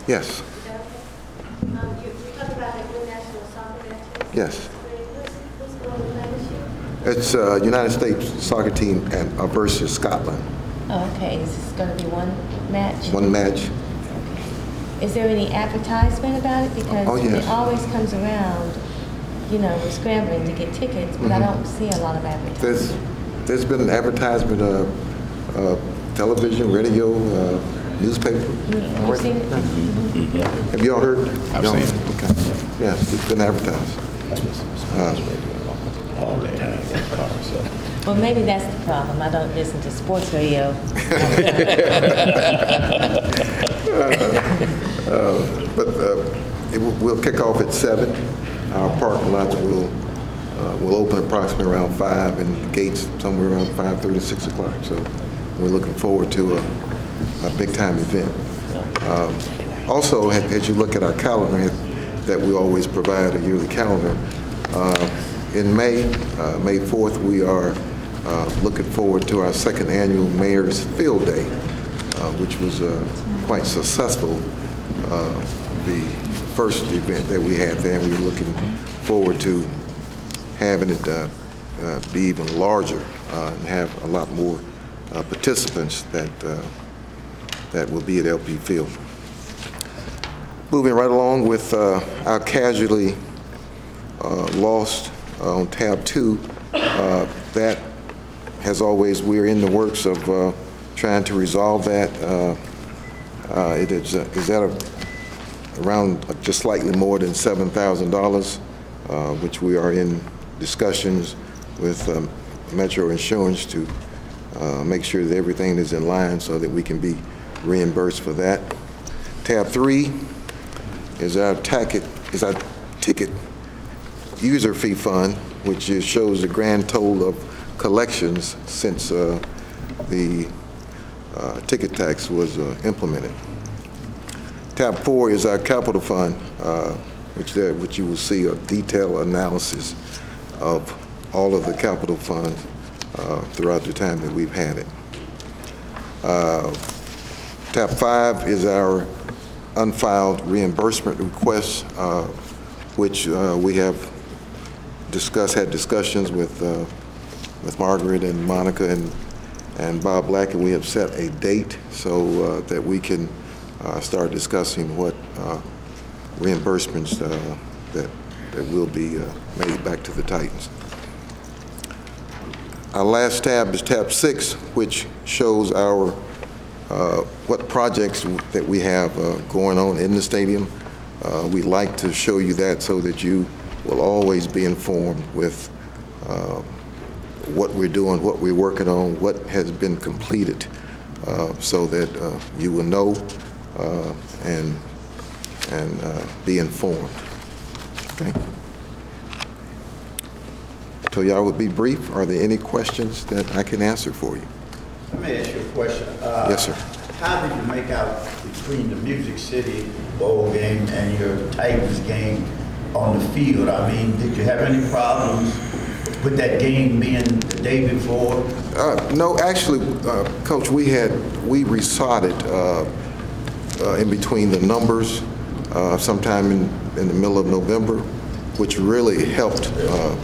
Yes. Yes. It's uh, United States soccer team and uh, versus Scotland. Oh, okay, is this gonna be one match? One match. Is there any advertisement about it? Because Oh, yes. it always comes around, you know, we're scrambling to get tickets, but I Mhm. don't see a lot of advertisement. There's, there's been an advertisement, uh, uh, television, radio, uh, newspaper. You've seen it? Have you all heard? I've Y'all- seen it. Okay. Yes, it's been advertised. Uh, all the time in the car, so. Well, maybe that's the problem. I don't listen to sports radio. Uh, But uh, it will- we'll kick off at seven. Our parking lots will, uh, will open approximately around five and gates somewhere around 5:30, 6 o'clock. So we're looking forward to a, a big-time event. Um, Also, as you look at our calendar, that we always provide a yearly calendar, uh, in May, uh, May 4th, we are uh, looking forward to our second annual Mayor's Field Day, which was quite successful, the first event that we had there. and We're looking forward to having it uh, uh, be even larger uh, and have a lot more uh, participants that, uh, that will be at LP Field. Moving right along with uh, our casualty uh, lost uh, on tab two, uh, that has always, we're in the works of uh, trying to resolve that. Uh, uh, It is uh, is at a- around just slightly more than $7,000, uh, which we are in discussions with um, Metro Insurance to uh, make sure that everything is in line so that we can be reimbursed for that. Tab three is our ticket, is our ticket user fee fund, which shows the grand total of collections since uh, the uh, ticket tax was uh, implemented. Tab four is our capital fund, uh, which there, which you will see a detailed analysis of all of the capital funds uh, throughout the time that we've had it. Tab five is our unfiled reimbursement requests, which we have discussed, had discussions with, with Margaret and Monica and, and Bob Black, and we have set a date so uh, that we can uh, start discussing what uh, reimbursements that, that will be made back to the Titans. Our last tab is tab six, which shows our, uh, what projects that we have uh, going on in the stadium. Uh, We'd like to show you that so that you will always be informed with what we're doing, what we're working on, what has been completed, uh, so that uh, you will know uh, and, and uh, be informed. Okay? So y'all would be brief. Are there any questions that I can answer for you? Let me ask you a question. Uh, Yes, sir. How did you make out between the Music City Bowl game and your Titans game on the field? I mean, did you have any problems with that game being the day before? Uh, No, actually, uh, Coach, we had, we resodded uh, uh, in between the numbers uh, sometime in, in the middle of November, which really helped. uh,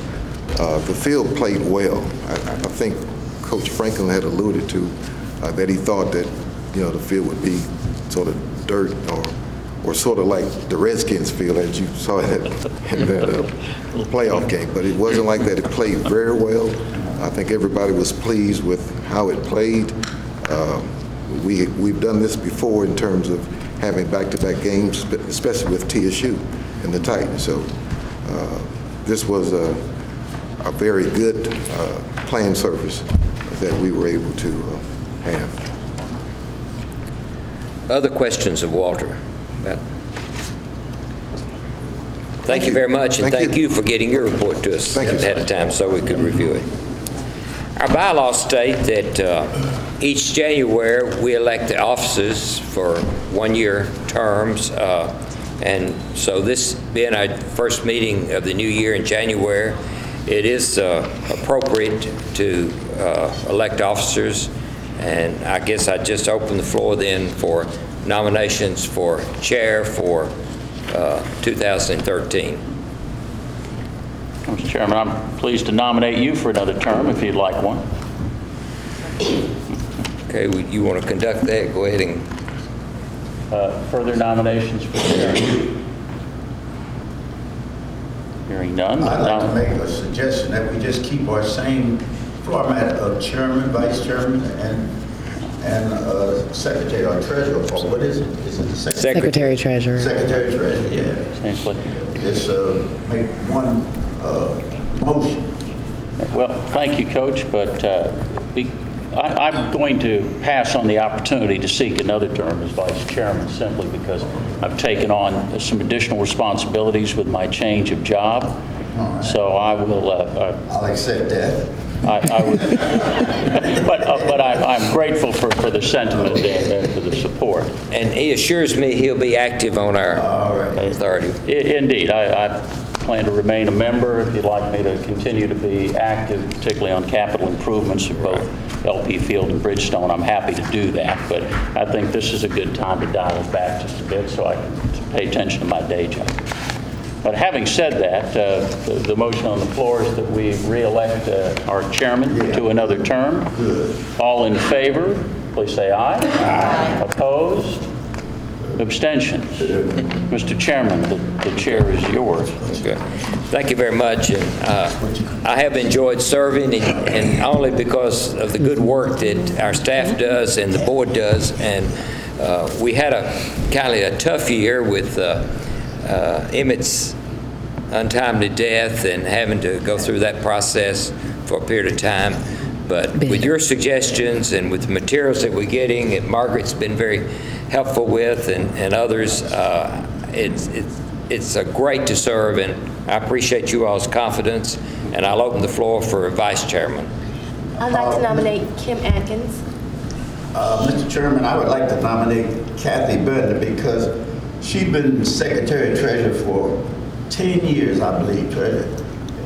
The field played well. I I think Coach Franklin had alluded to that he thought that, you know, the field would be sort of dirt or, or sort of like the Redskins feel as you saw it in that uh, playoff game. But it wasn't like that. It played very well. I think everybody was pleased with how it played. Um, We, we've done this before in terms of having back-to-back games, especially with TSU and the Titans. So uh, this was a, a very good uh, playing surface that we were able to uh, have. Other questions of Walter? Thank you very much, and Thank thank you for getting your report to us thank ahead of time so we could review it. Our bylaws state that uh, each January, we elect the officers for one-year terms, uh, and so this being our first meeting of the new year in January, it is uh, appropriate to uh, elect officers, and I guess I just open the floor then for nominations for chair for uh, 2013. Mr. Chairman, I'm pleased to nominate you for another term if you'd like one. Okay, we- you want to conduct that? Go ahead and Uh, Further nominations for chair? Hearing none. I'd like to make a suggestion that we just keep our same format of chairman, vice chairman, and, and uh, secretary or treasurer, or what is it? Is it the secretary? Secretary Treasurer. Secretary treasurer, yeah. Just uh, make one uh, motion. Well, thank you, Coach, but uh, be- I- I'm going to pass on the opportunity to seek another term as vice chairman simply because I've taken on some additional responsibilities with my change of job. So I will... I'll accept that. I I would, but uh, but I- I'm grateful for for the sentiment and and for the support. And he assures me he'll be active on our authority. I- Indeed, I, I plan to remain a member. If you'd like me to continue to be active, particularly on capital improvements of both LP Field and Bridgestone, I'm happy to do that. But I think this is a good time to dial it back just a bit so I can pay attention to my day job. But having said that, uh, the the motion on the floor is that we re-elect uh, our chairman to another term. All in favor, please say aye. Aye. Opposed? Abstentions? Mr. Chairman, the the chair is yours. Okay. Thank you very much. And uh, I have enjoyed serving, and- and only because of the good work that our staff does and the board does. And uh, we had a kind of a tough year with uh, Emmett's untimely death and having to go through that process for a period of time. But with your suggestions and with the materials that we're getting, and Margaret's been very helpful with, and, and others, uh, it's, it's, it's a great to serve, and I appreciate you all's confidence, and I'll open the floor for a vice chairman. I'd like to nominate Kim Atkins. Uh, Mr. Chairman, I would like to nominate Kathy Bender because she's been secretary of treasurer for 10 years, I believe, treasurer.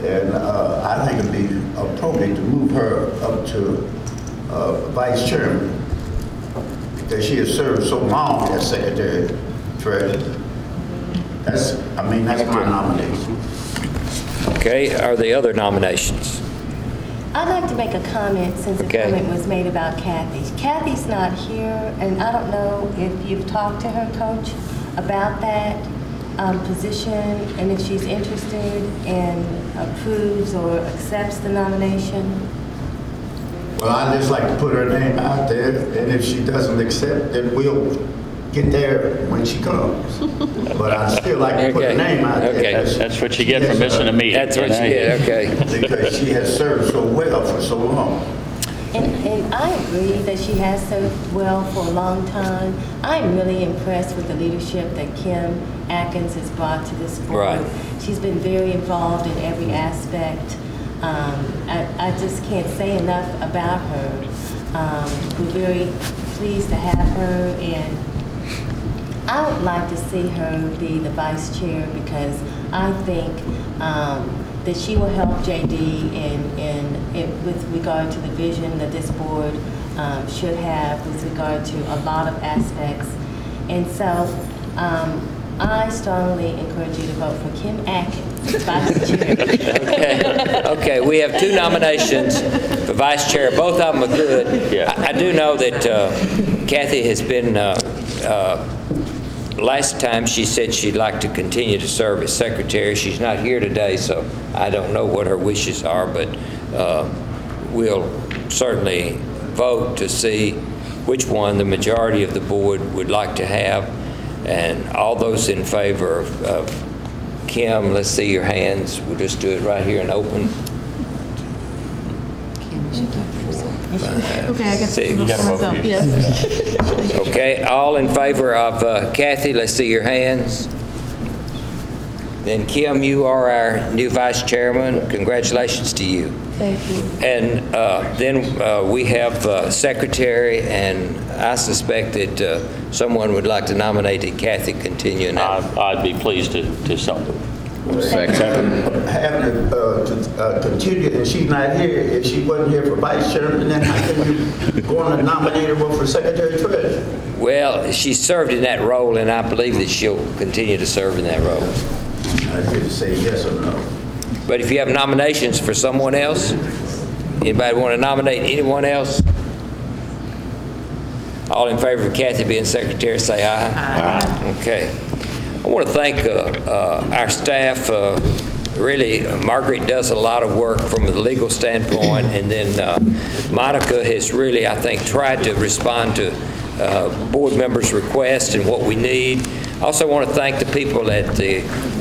And uh, I think it'd be appropriate to move her up to uh, vice chairman because she has served so long as secretary of treasurer. That's, I mean, that's my nomination. Okay, are there other nominations? I'd like to make a comment since a comment was made about Kathy. Kathy's not here, and I don't know if you've talked to her, Coach, about that um, position, and if she's interested and approves or accepts the nomination. Well, I'd just like to put her name out there, and if she doesn't accept, then we'll get there when she comes. But I'd still like to put her Okay. name out there. Okay. That's- that's what you get for missing a meeting. That's what you get, okay. Because she has served so well for so long. And, and I agree that she has served well for a long time. I'm really impressed with the leadership that Kim Atkins has brought to this board. Right. She's been very involved in every aspect. Um, I, I just can't say enough about her. Um, we're very pleased to have her, and I would like to see her be the vice chair because I think um, that she will help JD in, in, in- with regard to the vision that this board um, should have with regard to a lot of aspects. And so um, I strongly encourage you to vote for Kim Atkins, vice chair. Okay, okay, we have two nominations for vice chair. Both of them are good. I I do know that uh, Kathy has been, uh, uh, last time she said she'd like to continue to serve as secretary. She's not here today, so I don't know what her wishes are, but uh, we'll certainly vote to see which one the majority of the board would like to have. And all those in favor of- of Kim, let's see your hands. We'll just do it right here and open. Okay, I guess. See. You gotta Yes. Okay, all in favor of uh, Kathy, let's see your hands. Then Kim, you are our new vice chairman. Congratulations to you. Thank you. And uh, then uh, we have uh, secretary, and I suspect that uh, someone would like to nominate that Kathy continue now. I'd be pleased to, to so do. Having uh, to uh, continue, and she's not here, if she wasn't here for vice chairman, then how can you go on and nominate her for secretary treasurer? Well, she served in that role, and I believe that she'll continue to serve in that role. I didn't say yes or no. But if you have nominations for someone else, anybody want to nominate anyone else? All in favor of Kathy being secretary, say aye. Aye. Okay. I want to thank uh, uh, our staff. uh, Really, Margaret does a lot of work from a legal standpoint, and then uh, Monica has really, I think, tried to respond to uh, board members' requests and what we need. I also want to thank the people at the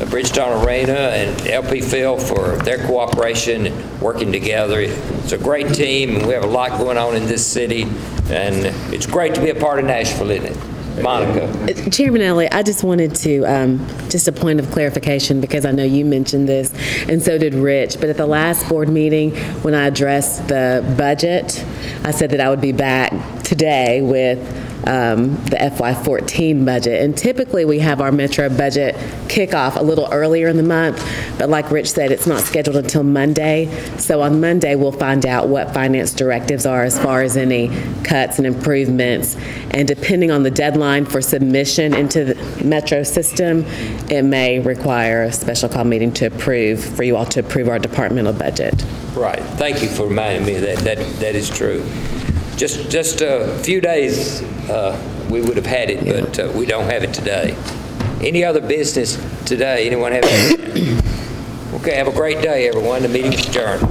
Bridgestone Arena and LP Field for their cooperation and working together. It's a great team, and we have a lot going on in this city, and it's great to be a part of Nashville, isn't it? Monica? Chairman Elliott, I just wanted to, um, just a point of clarification, because I know you mentioned this, and so did Rich, but at the last board meeting, when I addressed the budget, I said that I would be back today with um, the FY14 budget. And typically, we have our Metro budget kickoff a little earlier in the month, but like Rich said, it's not scheduled until Monday. So on Monday, we'll find out what finance directives are as far as any cuts and improvements. And depending on the deadline for submission into the Metro system, it may require a special call meeting to approve, for you all to approve our departmental budget. Right. Thank you for reminding me that. That, that is true. Just, just a few days, uh, we would have had it, but uh, we don't have it today. Any other business today? Anyone have? Okay, have a great day, everyone. The meeting's adjourned.